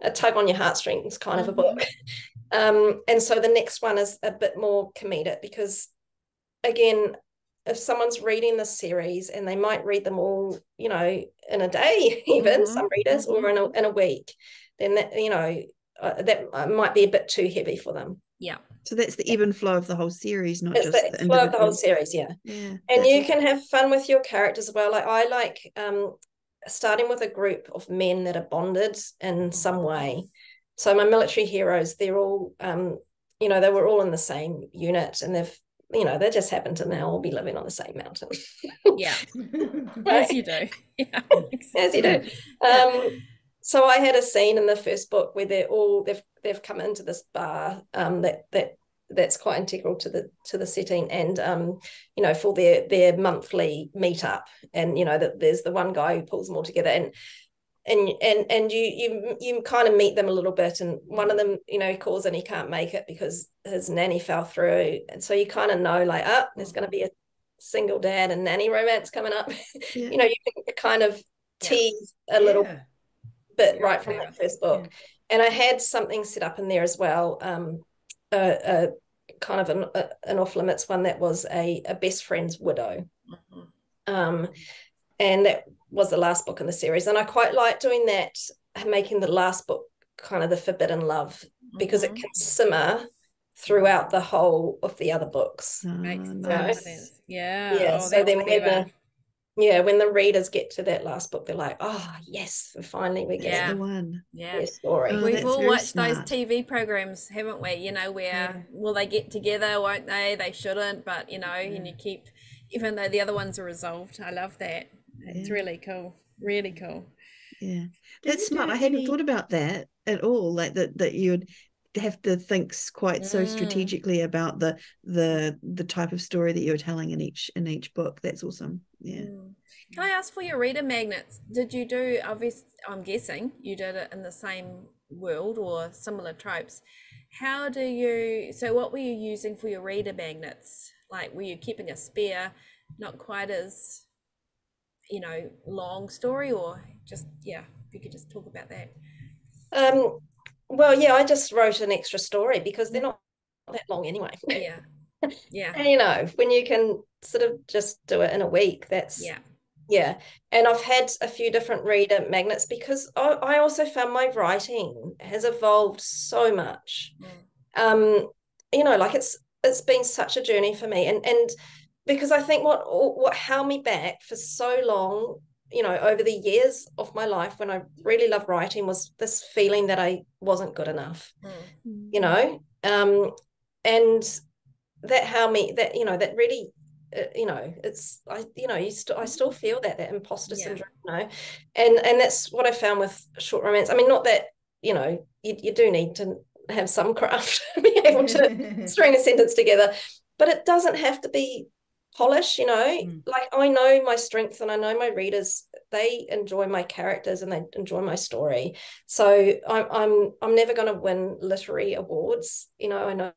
a tug on your heartstrings kind of a book. Um, and so the next one is a bit more comedic because again, if someone's reading this series and they might read them all, you know, in a day, [laughs] even Mhm, some readers, or in a in a week, then that you know uh, that uh, might be a bit too heavy for them. yeah so that's the ebb and flow of the whole series, not It's just the the flow of the whole series, yeah. Yeah, and you awesome. can have fun with your characters as well like i like um starting with a group of men that are bonded in some way so my military heroes they're all um you know they were all in the same unit and they've you know they just happen to now all be living on the same mountain. [laughs] [laughs] [laughs] Yeah. As you do. Yeah as you do. um so i had a scene in the first book where they're all they've they've come into this bar um that that that's quite integral to the to the setting and um you know for their their monthly meetup and you know that there's the one guy who pulls them all together and and and and you you you kind of meet them a little bit and one of them you know calls and he can't make it because his nanny fell through and so you kind of know like oh there's going to be a single dad and nanny romance coming up [laughs] Yeah. you know you can kind of Yeah. tease a little Yeah. bit right from that first book. And I had something set up in there as well, um, a, a kind of an, a, an off limits one that was a, a best friend's widow. Mhm. Um, and that was the last book in the series. And I quite like doing that, making the last book kind of the forbidden love because it Mhm. can simmer throughout the whole of the other books. makes Ah, nice. sense yeah Yeah, oh, so then when the yeah, when the readers get to that last book, they're like, oh yes, finally we get Yeah. the one. yeah their story. Oh, We've that's all watched smart. those TV programs, haven't we? You know, where Yeah. will they get together? Won't they? They shouldn't, but you know, and you keep, even though the other ones are resolved. I love that. It's Yeah. really cool. Really cool. Yeah, that's smart. I hadn't any- thought about that at all. Like that that you'd have to think quite so Mm. strategically about the the the type of story that you're telling in each in each book. That's awesome. Yeah. Mm. Can I ask for your reader magnets? Did you do, obvious, I'm guessing you did it in the same world or similar tropes. How do you, so what were you using for your reader magnets? Like, were you keeping a spare, not quite as, you know, long story or just, yeah, if you could just talk about that. Um, well, yeah, I just wrote an extra story because they're not that long anyway. Yeah. [laughs] Yeah. And, you know, when you can sort of just do it in a week, that's Yeah. yeah. And I've had a few different reader magnets because I, I also found my writing has evolved so much. Mm. Um, you know, like it's it's been such a journey for me, and and because I think what what held me back for so long, you know, over the years of my life when I really loved writing was this feeling that I wasn't good enough Mm. you know um and that how me that you know that really uh, you know it's i you know you st- i still feel that that imposter Yeah. syndrome you know and and that's what i found with short romance i mean not that you know you, you do need to have some [laughs] craft to be able to [laughs] string a sentence together but it doesn't have to be polish you know? Mm. like i know my strengths and i know my readers. They enjoy my characters and they enjoy my story. So i'm i'm, I'm never going to win literary awards you know i know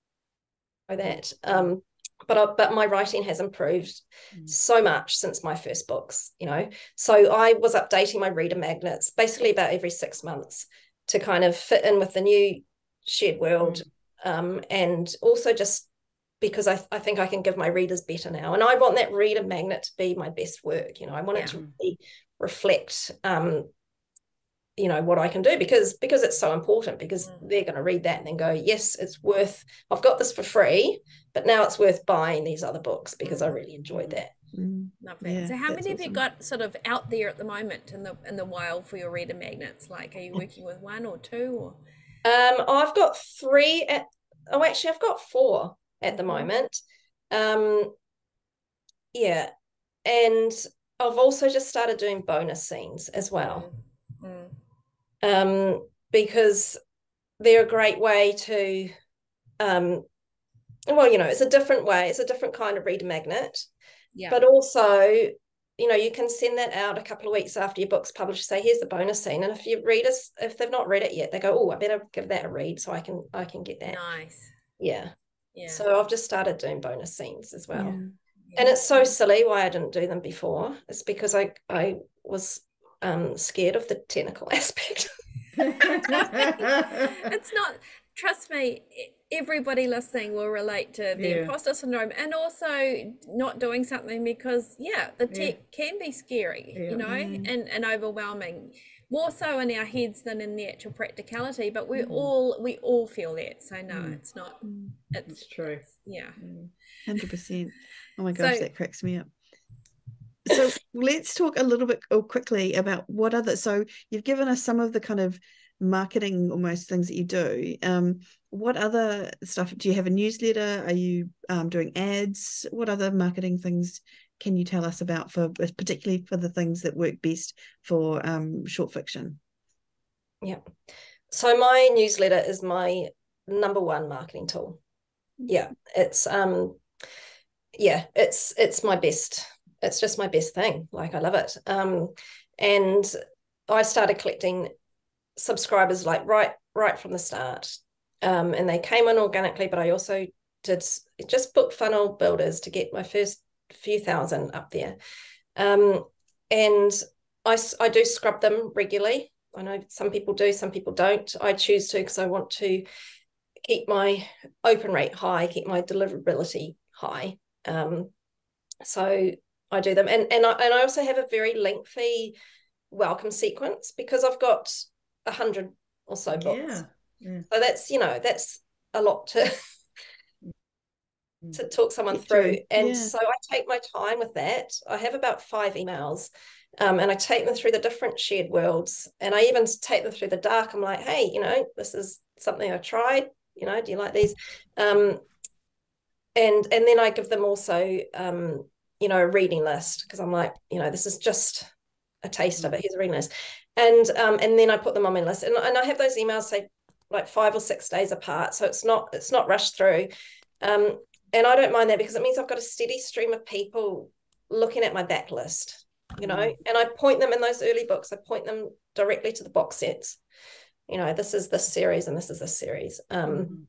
that um but I, but my writing has improved Mm. so much since my first books you know? So i was updating my reader magnets basically about every six months to kind of fit in with the new shared world um, and also just because I, I think I can give my readers better now. And I want that reader magnet to be my best work. You know, I want Yeah. it to really reflect um, you know, what I can do because because it's so important because Mm. they're going to read that and then go, yes, it's worth I've got this for free, but now it's worth buying these other books because I really enjoyed that. Mm. Love that. Yeah, so how that's many have you got sort of out there at the moment in the in the wild for your reader magnets? Like are you working with one or two or Um, I've got three at oh actually I've got four at the Mhm. moment. Um yeah. And I've also just started doing bonus scenes as well. Mm, Um, because they're a great way to um well, you know, it's a different way, it's a different kind of reader magnet. yeah. But also, you know, you can send that out a couple of weeks after your book's published, say, here's the bonus scene. And if your readers, if they've not read it yet, they go, Oh, I better give that a read so I can I can get that. nice. Yeah. Yeah. So I've just started doing bonus scenes as well. Yeah. yeah. And it's so silly why I didn't do them before. It's because I I was um scared of the technical [laughs] aspect. [laughs] it's not trust me everybody listening will relate to the Yeah. imposter syndrome and also not doing something because yeah the Yeah. tech can be scary Yeah. you know Mm. and and overwhelming more so in our heads than in the actual practicality but we Mm. all we all feel that so no Mm. it's not Mm. it's, It's true. it's- yeah Mm. Hundred percent. Oh my gosh, So- that cracks me up. So let's talk a little bit or quickly about what other. So you've given us some of the kind of marketing almost things that you do. Um, what other stuff? Do you have a newsletter? Are you um, doing ads? What other marketing things can you tell us about for particularly for the things that work best for um, short fiction? Yeah. So my newsletter is my number one marketing tool. Yeah. It's um yeah, it's it's my best. It's just my best thing. Like I love it. Um and I started collecting subscribers like right right from the start. Um and they came in organically, but I also did just BookFunnel builders to get my first few thousand up there. Um and I do scrub them regularly. I know some people do, some people don't. I choose to because I want to keep my open rate high, keep my deliverability high. Um, so I do them, and and I, and I also have a very lengthy welcome sequence because I've got a hundred or so books. Yeah. Yeah. So that's you know that's a lot to. To talk someone through, and yeah. so I take my time with that. I have about five emails. Um, and I take them through the different shared worlds, and I even take them through the dark. I'm like, hey, you know, this is something I tried. You know, do you like these? Um, and and then I give them also, um, you know, a reading list because I'm like, you know, this is just a taste of it. Here's a reading list, and um, and then I put them on my list, and and I have those emails say like five or six days apart, so it's not it's not rushed through. Um, and I don't mind that because it means I've got a steady stream of people looking at my backlist, you know, Mm. and I point them in those early books, I point them directly to the box sets. You know, this is this series and this is this series. Um, Mhm.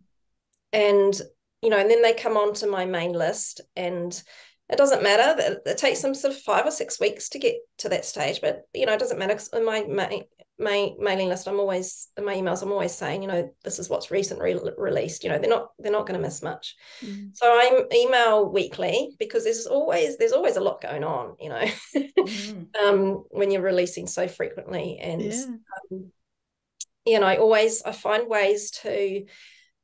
and you know, and then they come onto my main list and it doesn't matter. It, it takes them sort of five or six weeks to get to that stage, but you know, it doesn't matter 'cause in my, my my mailing list, I'm always in my emails, I'm always saying, you know, this is what's recently re- released. You know, they're not they're not going to miss much. Mm. So I email weekly because there's always there's always a lot going on, you know, Mhm. [laughs] um, when you're releasing so frequently. And Yeah. um, you know, I always I find ways to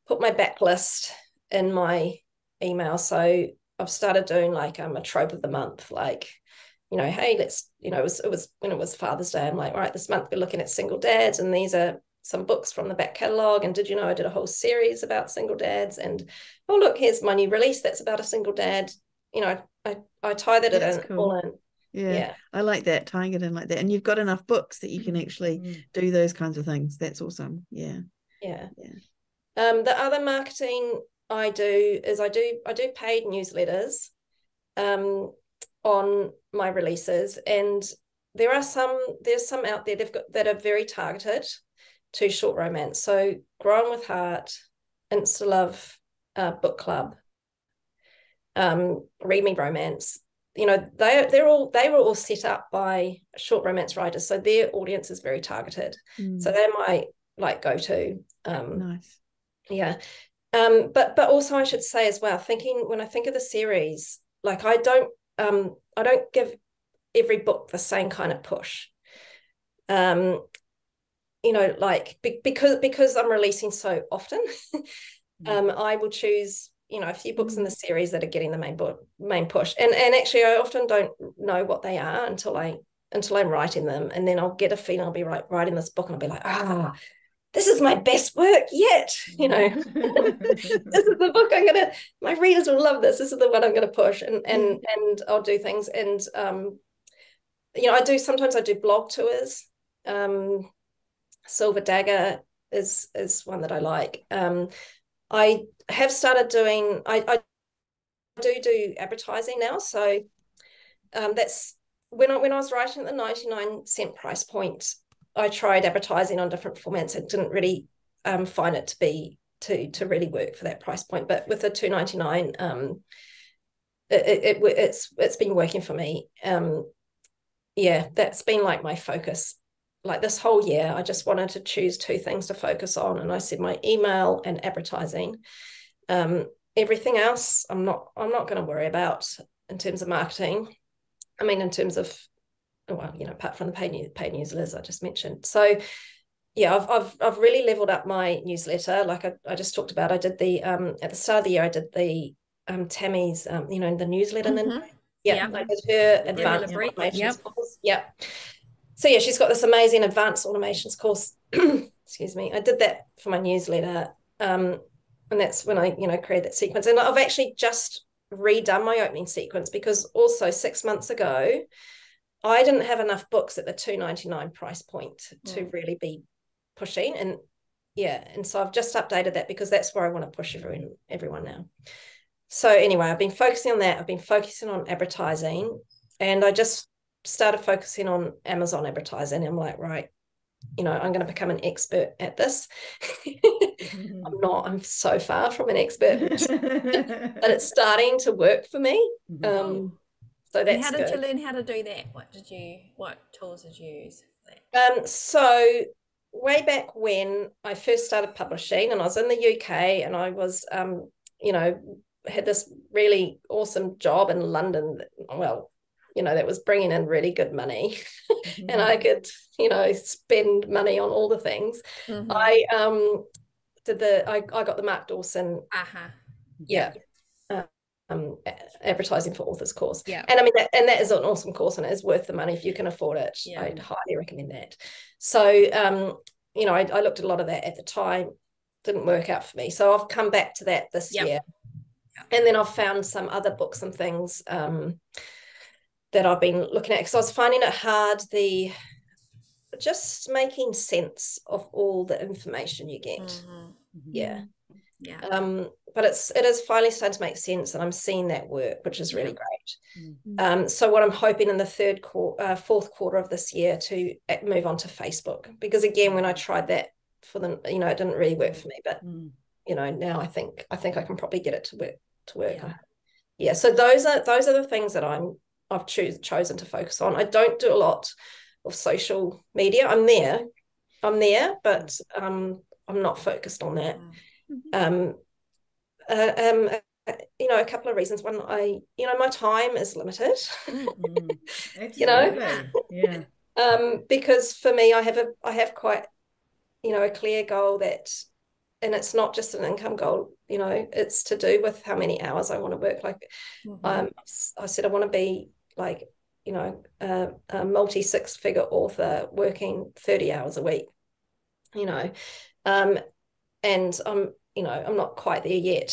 put my backlist in my email. So I've started doing like um, a trope of the month, like you know, hey, let's you know, it was it was when it was Father's Day. I'm like, all right, this month we're looking at single dads, and these are some books from the back catalogue. And did you know I did a whole series about single dads? And oh look, here's my new release that's about a single dad. You know, I I tie that That's in cool. all in. Yeah. Yeah. I like that tying it in like that, and you've got enough books that you can actually Mm. do those kinds of things. That's awesome. Yeah. Yeah. Yeah. Um, the other marketing I do is I do I do paid newsletters. um, on my releases, and there are some there's some out there they've got that are very targeted to short romance. So Growing with Heart, Insta Love uh, Book Club, um, Read Me Romance. You know, they they're all they were all set up by short romance writers, so their audience is very targeted. Mm, So they're my like go to. Um, nice. yeah um but but also i should say as well thinking when i think of the series like i don't um i don't give every book the same kind of push. Um you know like be, because because i'm releasing so often [laughs] um i will choose you know a few books in the series that are getting the main book main push. And and actually i often don't know what they are until i until i'm writing them. And then i'll get a feeling i'll be like writing this book and i'll be like ah this is my best work yet you know [laughs] this is the book I'm gonna my readers will love this. This is the one I'm gonna push and and and I'll do things and um you know I do sometimes I do blog tours. Um Silver Dagger is is one that I like. Um I have started doing I, I do do advertising now. So um that's when I when I was writing at the 99 cent price point, I tried advertising on different formats. It didn't really um, find it to be to to really work for that price point. But with the two ninety nine, um, it, it, it it's it's been working for me. Um, yeah, that's been like my focus. Like this whole year, I just wanted to choose two things to focus on, and I said my email and advertising. Um, everything else, I'm not I'm not going to worry about in terms of marketing. I mean, in terms of well, you know, apart from the paid, news, paid newsletters I just mentioned. So yeah, I've, I've, I've really leveled up my newsletter. Like I, I just talked about, I did the, um, at the start of the year, I did the, um, Tammi's, um, you know, in the newsletter. And then, Mhm. yeah, Yeah. I did her advanced automations yep. course. Yeah. So yeah, she's got this amazing advanced automations course. [clears throat] Excuse me. I did that for my newsletter. Um, and that's when I, you know, created that sequence. And I've actually just redone my opening sequence because also six months ago, I didn't have enough books at the 299 price point to really be pushing. And yeah, and so I've just updated that because that's where I want to push everyone everyone now. So anyway, I've been focusing on that. I've been focusing on advertising and I just started focusing on Amazon advertising. I'm like, right, you know, I'm going to become an expert at this. [laughs] I'm not, I'm so far from an expert, [laughs] but it's starting to work for me. Um, so And how did good. you learn how to do that? What did you what tools did you use for that? Um, so way back when I first started publishing, and I was in the UK, and I was, um, you know, had this really awesome job in London. that- Well, you know, that was bringing in really good money, [laughs] and I could, you know, spend money on all the things. Mhm. I um did the I, I got the Mark Dawson uh-huh. yeah um advertising for authors course. Yeah. and i mean that and that is an awesome course and it is worth the money if you can afford it. Yeah. i'd highly recommend that. So um you know I, I looked at a lot of that at the time. Didn't work out for me. So i've come back to that this Yep. year. And then i've found some other books and things um that i've been looking at because i was finding it hard the just making sense of all the information you get. Mhm. yeah Yeah. um but it's it is finally starting to make sense and i'm seeing that work which is really great. Mm. um so what i'm hoping in the third quarter uh, fourth quarter of this year to move on to facebook. Because again when i tried that for the you know it didn't really work for me but you know now i think i think i can probably get it to work to work. Yeah. yeah so those are those are the things that i'm i've choose, chosen to focus on. I don't do a lot of social media. I'm there. I'm there but um i'm not focused on that um, uh, um, uh, you know, a couple of reasons. One, I, you know, my time is limited. [laughs] You know? Yeah. um, because for me, I have a, I have quite, you know, a clear goal that, and it's not just an income goal. You know, it's to do with how many hours I want to work. Like, Mhm. um, I said I want to be like, you know, a, a multi six figure author working 30 hours a week, you know, um, and I'm, you know, I'm not quite there yet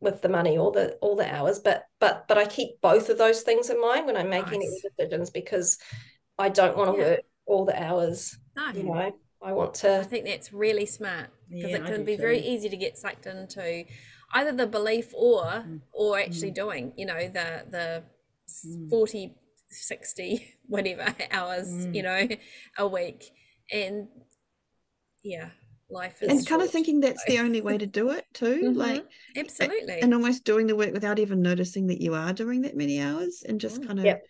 with the money or the all the hours, but but but I keep both of those things in mind when I'm making Nice. any decisions because I don't want to Yeah. work all the hours, no. you know. I want to I think that's really smart because Yeah, it can do be very easy to get sucked into either the belief or Mm. or actually doing you know the the s- Mm. 40 60 [laughs] whatever hours you Mm. know a week and yeah life is and kind of thinking that's the only way to do it too Mhm, like absolutely and almost doing the work without even noticing that you are doing that many hours and just Mm. kind of Yep.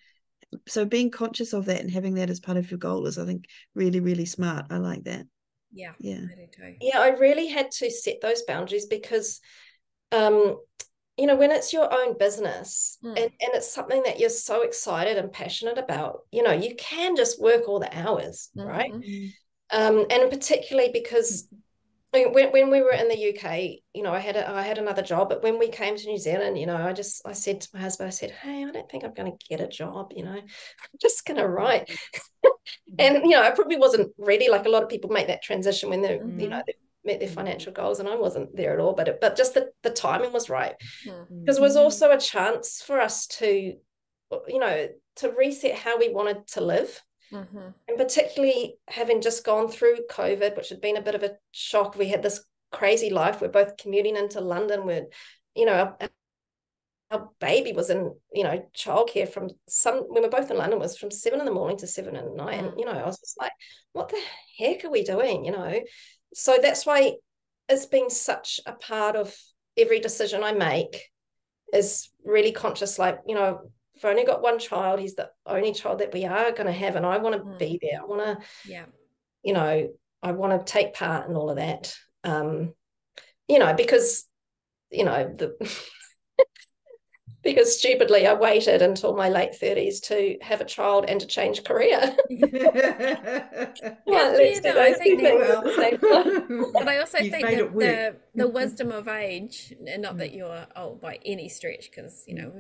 so being conscious of that and having that as part of your goal is i think really really smart i like that yeah yeah I yeah i really had to set those boundaries because um you know when it's your own business Mm. and, and it's something that you're so excited and passionate about you know you can just work all the hours right Mhm. Um and particularly because I mean, when, when we were in the UK, you know, I had a, I had another job, but when we came to New Zealand, you know, I just I said to my husband, I said, "Hey, I don't think I'm going to get a job, you know, [laughs] I'm just going to write." [laughs] and you know, I probably wasn't ready. Like a lot of people make that transition when they're, you know, they met their financial goals, and I wasn't there at all. But it, but just the the timing was right Mm. because it was also a chance for us to, you know, to reset how we wanted to live Mhm. and particularly having just gone through COVID, which had been a bit of a shock. We had this crazy life. We're both commuting into London. We're, you know, our, our baby was in, you know, childcare from some when we're both in London was from seven in the morning to seven at night. And Mm. you know, I was just like, what the heck are we doing? You know, so that's why it's been such a part of every decision I make is really conscious. Like, you know, I've only got one child. He's the only child that we are going to have, and I want to Mm. be there. I want to yeah you know, I want to take part in all of that. Um, you know, because, you know, the [laughs] because stupidly I waited until my late 30s to have a child and to change career. [laughs] [laughs] Well, let's Good do for you, though. I think two things that's- at the but I also You've think that the the wisdom of age, and not that you're old by any stretch, because you know,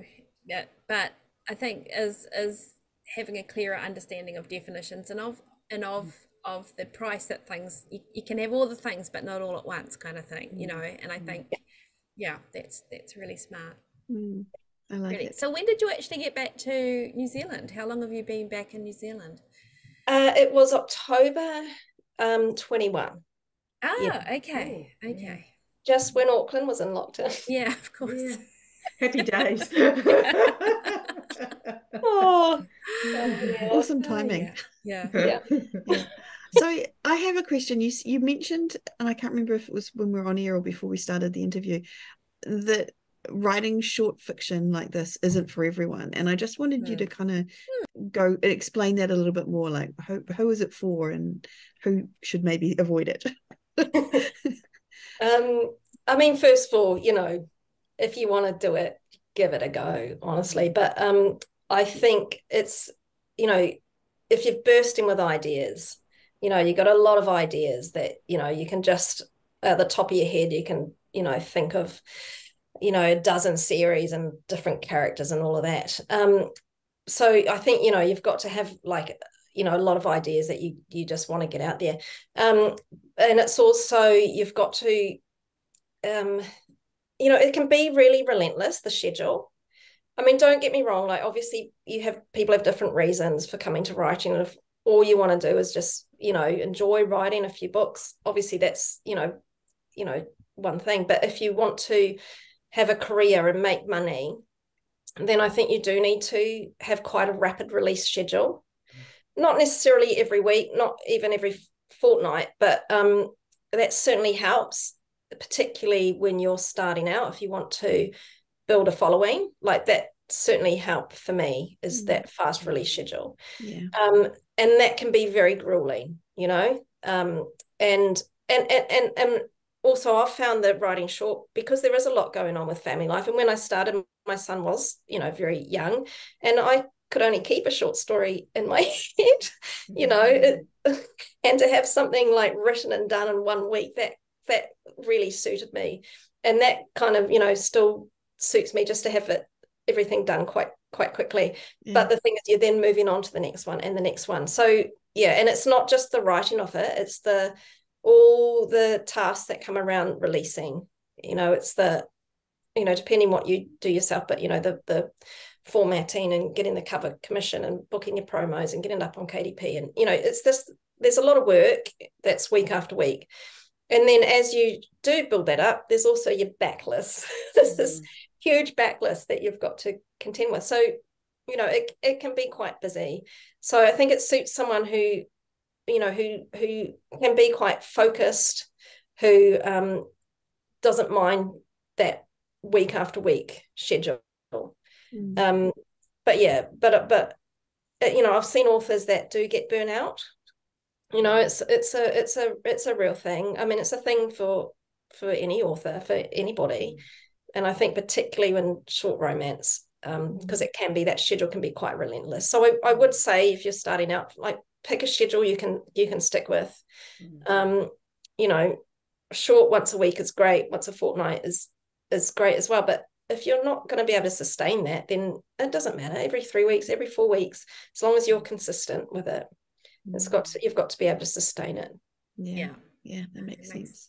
that, but I think is is having a clearer understanding of definitions and of and of of the price that things you, you can have all the things, but not all at once, kind of thing, you know. And I think, yeah, that's that's really smart. Mm, i like Really. it So when did you actually get back to New Zealand? How long have you been back in New Zealand? Uh, it was October um, 21, Ah, okay, Oh, yeah. okay. just when Auckland was in lockdown. Yeah, of course. Yeah. Happy days. [laughs] Oh, awesome Oh, timing yeah. Yeah. [laughs] Yeah. so I have a question. You you mentioned, and I can't remember if it was when we were on air or before we started the interview, that writing short fiction like this isn't for everyone. And I just wanted you Hmm. to kind of go and explain that a little bit more. Like, who who is it for, and who should maybe avoid it? [laughs] Um, I mean, first of all, you know, if you want to do it, give it a go, honestly. But um, I think it's, you know, if you're bursting with ideas, you know, you've got a lot of ideas that, you know, you can just at the top of your head, you can, you know, think of, you know, a dozen series and different characters and all of that. Um, so I think, you know, you've got to have like, you know, a lot of ideas that you you just want to get out there. Um, and it's also you've got to um you know it can be really relentless the schedule. I mean don't get me wrong like obviously you have people have different reasons for coming to writing and if all you want to do is just you know enjoy writing a few books obviously that's you know you know one thing. But if you want to have a career and make money then i think you do need to have quite a rapid release schedule. Not necessarily every week not even every fortnight but um that certainly helps particularly when you're starting out if you want to build a following like that certainly helped for me is Mm. that fast release schedule. Yeah. um and that can be very grueling you know? Um and and and and, and also I've found that writing short because there is a lot going on with family life and when I started my son was you know very young and I could only keep a short story in my [laughs] head you know? It, [laughs] and to have something like written and done in one week that that really suited me. And that kind of you know still suits me just to have it everything done quite quite quickly. Yeah. but the thing is you're then moving on to the next one and the next one. So yeah and it's not just the writing of it it's the all the tasks that come around releasing. You know it's the you know depending what you do yourself but you know the the formatting and getting the cover commission and booking your promos and getting it up on KDP and you know it's this there's a lot of work that's week after week and then as you do build that up, there's also your backlist. there's [laughs] mm. this huge backlist that you've got to contend with. So, you know, it, it can be quite busy. So I think it suits someone who, you know, who who can be quite focused, who um, doesn't mind that week after week schedule. Mm. Um, but yeah, but but uh, you know, I've seen authors that do get burnout you know it's it's a it's a it's a real thing. I mean it's a thing for for any author for anybody. And i think particularly when short romance um because it can be that schedule can be quite relentless. So I, I would say if you're starting out like pick a schedule you can you can stick with. Mm. um you know short once a week is great once a fortnight is is great as well. But if you're not going to be able to sustain that then it doesn't matter. Every three weeks every four weeks as long as you're consistent with it it's got to, you've got to be able to sustain it. Yeah. Yeah, yeah that makes sense.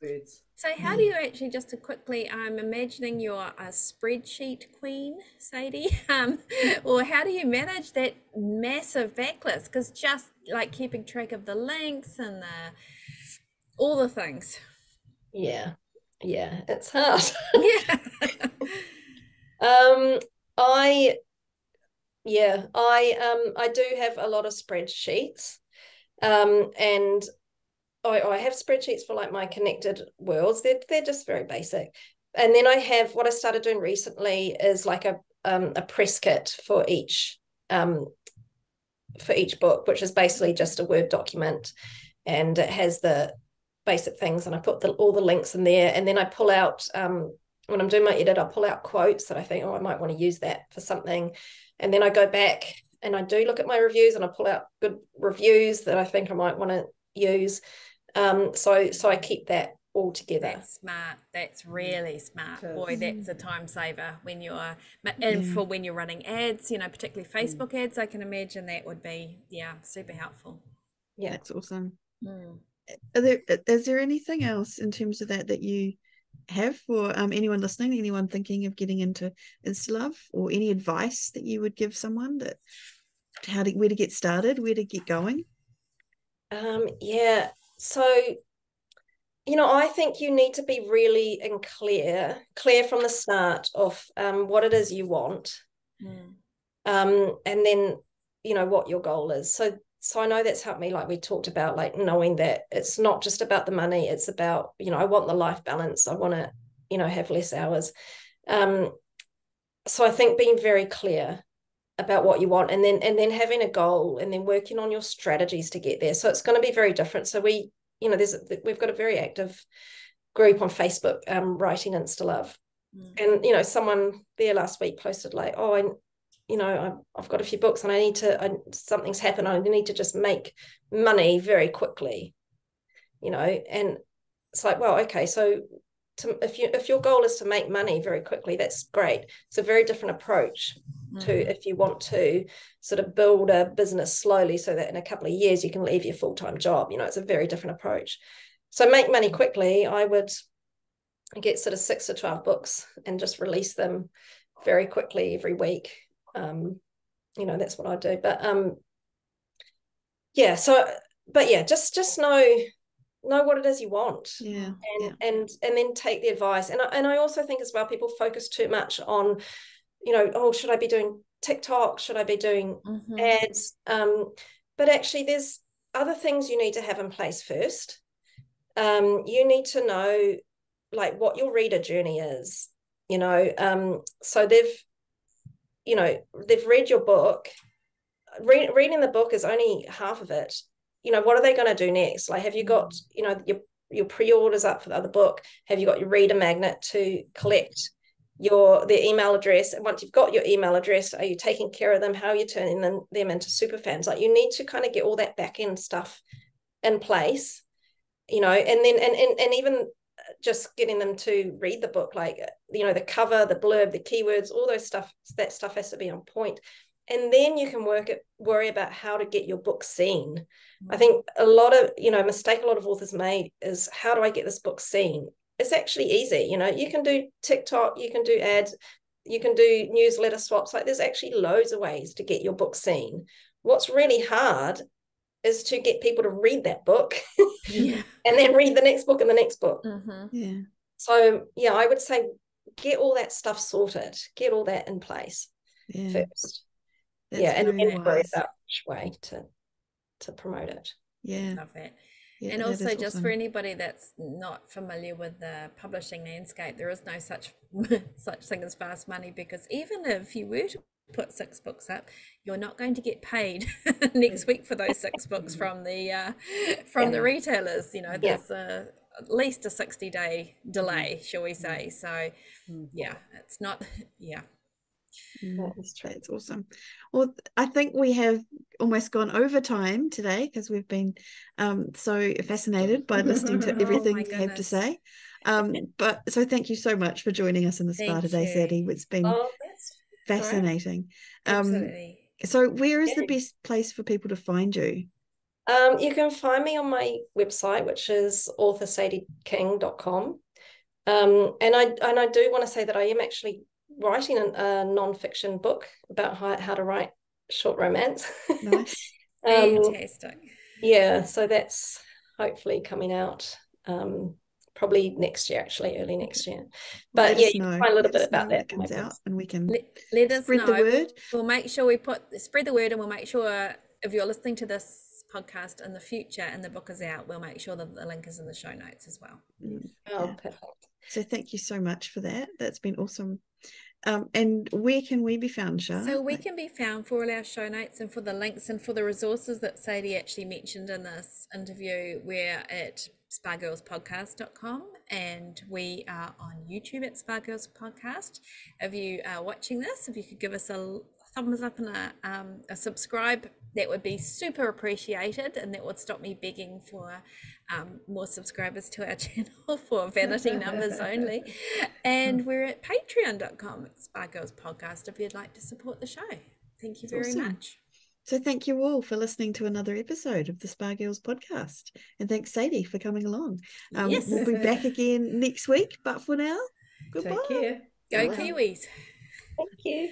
So how do you actually just to quickly I'm imagining you're a spreadsheet queen, Sadie. [laughs] Um, [laughs] or how do you manage that massive backlist? Because just like keeping track of the links and the all the things. Yeah. Yeah, it's hard. yeah. [laughs] um I yeah, I um I do have a lot of spreadsheets. Um, and I, I have spreadsheets for like my connected worlds. They're, they're just very basic. And then I have what I started doing recently is like a um, a press kit for each um, for each book, which is basically just a Word document, and it has the basic things, and I put the, all the links in there, and then I pull out um, when I'm doing my edit, I pull out quotes that I think, oh, I might want to use that for something, and then I go back and I do look at my reviews and I pull out good reviews that I think I might want to use. Um, so so I keep that all together. That's smart. That's really smart. Boy, that's a time saver when you're and yeah. for when you're running ads, you know, particularly mm. Facebook mm. ads, I can imagine that would be yeah, super helpful. Yeah. That's awesome. Mm. Are there is there anything else in terms of that that you have for um, anyone listening, anyone thinking of getting into Instalove, or any advice that you would give someone that how to where to get started, where to get going? Um, yeah, so you know, I think you need to be really and clear, clear from the start of um, what it is you want, mm. um, and then you know what your goal is. So so I know that's helped me, like we talked about, like knowing that it's not just about the money, it's about, you know, I want the life balance. I want to, you know, have less hours. Um, so I think being very clear about what you want and then and then having a goal and then working on your strategies to get there. So it's going to be very different. So we, you know, there's a, we've got a very active group on Facebook, um, writing Insta Love. Mm. And you know, someone there last week posted like, oh, I you know I've got a few books and I need to I, something's happened. I need to just make money very quickly you know and it's like well okay so to, if you if your goal is to make money very quickly that's great. It's a very different approach mm. to if you want to sort of build a business slowly so that in a couple of years you can leave your full-time job you know it's a very different approach. So make money quickly. I would get sort of six to 12 books and just release them very quickly every week um, you know that's what I do. But um, yeah. So, but yeah, just just know know what it is you want. Yeah. And yeah. and and then take the advice. And I, and I also think as well people focus too much on, you know, oh, should I be doing TikTok? Should I be doing mm-hmm. ads? Um, but actually, there's other things you need to have in place first. Um, you need to know like what your reader journey is. You know, um, so they've you know they've read your book. Re- reading the book is only half of it. You know what are they going to do next? Like have you got mm. you know your your pre-orders up for the other book? Have you got your reader magnet to collect your their email address? And once you've got your email address are you taking care of them? How are you turning them, them into super fans? Like you need to kind of get all that back end stuff in place you know and then and and, and even just getting them to read the book like you know the cover the blurb the keywords all those stuff that stuff has to be on point. And then you can work it worry about how to get your book seen. Mm-hmm. i think a lot of you know mistake a lot of authors made is how do i get this book seen? It's actually easy you know you can do tiktok you can do ads you can do newsletter swaps. Like there's actually loads of ways to get your book seen. What's really hard is to get people to read that book. [laughs] Yeah. And then read the next book and the next book. hmm Yeah. So yeah, I would say get all that stuff sorted, get all that in place Yeah. first. That's yeah, and very then worry wise. about which way to to promote it. Yeah. Love that. yeah, and also, just awesome. for anybody that's not familiar with the publishing landscape, there is no such [laughs] such thing as fast money because even if you were to put six books up, you're not going to get paid [laughs] next week for those six books [laughs] from the uh, from the retailers. You know, Yeah. there's a, at least a sixty day delay, shall we say? So, Mm. yeah, it's not. [laughs] Yeah, Mm. That is true. That's awesome. Well, I think we have almost gone over time today because we've been um, so fascinated by listening to Oh, everything my you have to say. Um, but so thank you so much for joining us in the spa Thank today, you. Sadie. It's been Oh, that's right. fascinating. Um, absolutely. so, where is the best place for people to find you? Um, you can find me on my website, which is authorsadieking.com. Um, and I and I do want to say that I am actually writing an, a non-fiction book about how, how to write short romance. Nice. [laughs] um, Fantastic. yeah, so that's hopefully coming out um, probably next year, actually, early next year. But Let yeah, you know. can find a little Let bit about that. it on my comes out, and we can Let, let us spread know. the word. We'll make sure we put spread the word, and we'll make sure if you're listening to this podcast in the future and the book is out, we'll make sure that the link is in the show notes as well. Mm, Oh, yeah. perfect. So, thank you so much for that. That's been awesome. Um, and where can we be found, Shar? So we can be found for all our show notes and for the links and for the resources that Sadie actually mentioned in this interview. We're at spagirlspodcast.com and we are on YouTube at SPA Girls Podcast. If you are watching this, if you could give us a thumbs up and a, um, a subscribe, that would be super appreciated and that would stop me begging for um, more subscribers to our [laughs] channel for vanity numbers only. And we're at patreon.com at SPA Girls Podcast if you'd like to support the show. Thank you very Awesome. much. So thank you all for listening to another episode of the Spa Girls podcast. And thanks, Sadie, for coming along. Um, yes. We'll be back again next week. But for now, goodbye. Take care. Go Bye. Kiwis. Thank you.